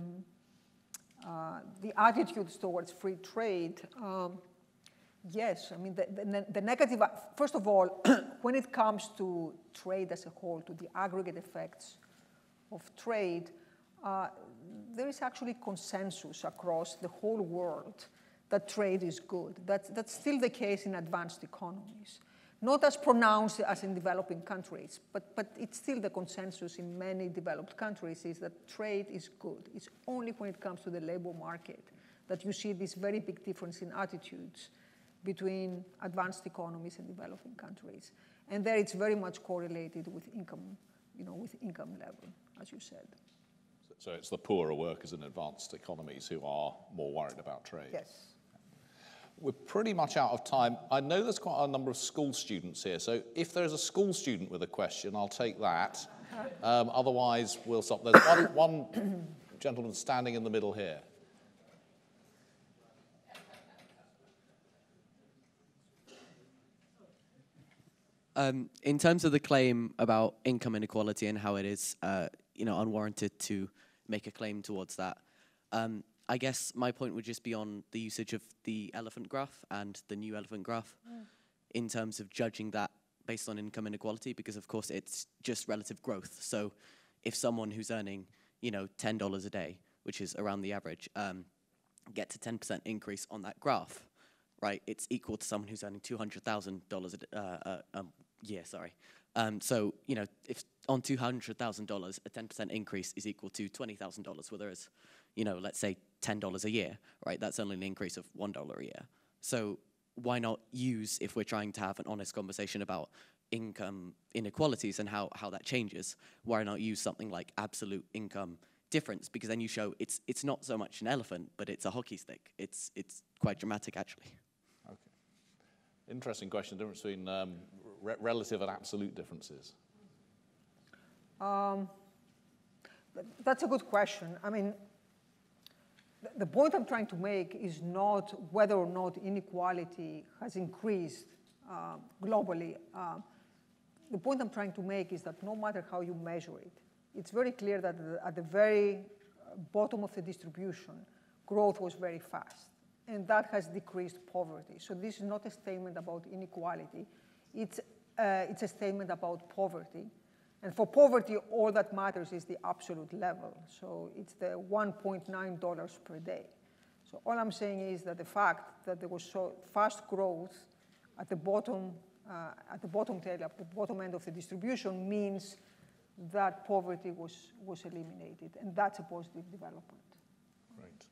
the attitudes towards free trade, um, yes, I mean, the, the, the, negative, first of all, when it comes to trade as a whole, to the aggregate effects of trade, uh, there is actually consensus across the whole world that trade is good. That's, that's still the case in advanced economies not as pronounced as in developing countries, but, but it's still the consensus in many developed countries is that trade is good. It's only when it comes to the labor market that you see this very big difference in attitudes between advanced economies and developing countries. And there it's very much correlated with income, you know, with income level, as you said. So it's the poorer workers in advanced economies who are more worried about trade. Yes. We're pretty much out of time. I know there's quite a number of school students here, so if there's a school student with a question, I'll take that. Um, otherwise, we'll stop. There's one, one gentleman standing in the middle here. Um, in terms of the claim about income inequality and how it is, uh, you know, unwarranted to make a claim towards that, um, I guess my point would just be on the usage of the elephant graph and the new elephant graph mm. in terms of judging that based on income inequality, because of course it's just relative growth. So if someone who's earning, you know, $10 a day, which is around the average, um, gets a 10% increase on that graph, right, it's equal to someone who's earning $200,000 a uh, uh, um, year, sorry. Um, so, you know, if on $200,000, a 10% increase is equal to $20,000, whereas you know, let's say $10 a year, right? That's only an increase of $1 a year. So why not use, if we're trying to have an honest conversation about income inequalities and how, how that changes, why not use something like absolute income difference? Because then you show it's, it's not so much an elephant, but it's a hockey stick. It's, it's quite dramatic, actually. Okay. Interesting question, the difference between um, re relative and absolute differences. Um, that's a good question. I mean, the point I'm trying to make is not whether or not inequality has increased uh, globally. Uh, the point I'm trying to make is that no matter how you measure it, it's very clear that at the very bottom of the distribution, growth was very fast. And that has decreased poverty. So this is not a statement about inequality. It's, uh, it's a statement about poverty. And for poverty, all that matters is the absolute level. So it's the $1.9 per day. So all I'm saying is that the fact that there was so fast growth at the bottom, uh, at the bottom tail, at the bottom end of the distribution means that poverty was, was eliminated. And that's a positive development. Great.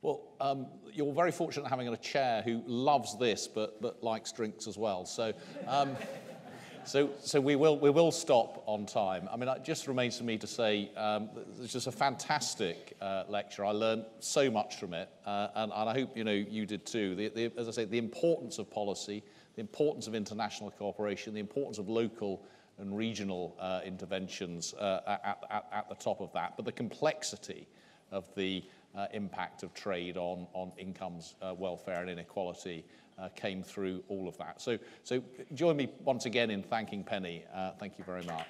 Well, um, you're very fortunate having a chair who loves this but, but likes drinks as well. So um, so, so we, will, we will stop on time. I mean, it just remains for me to say um, it's just a fantastic uh, lecture. I learned so much from it, uh, and, and, I hope you know you did too. The, the, as I say, the importance of policy, the importance of international cooperation, the importance of local and regional uh, interventions uh, at, at, at, the top of that, but the complexity of the uh, impact of trade on, on incomes, uh, welfare, and inequality uh, came through all of that. So, so join me once again in thanking Penny. Uh, thank you very much.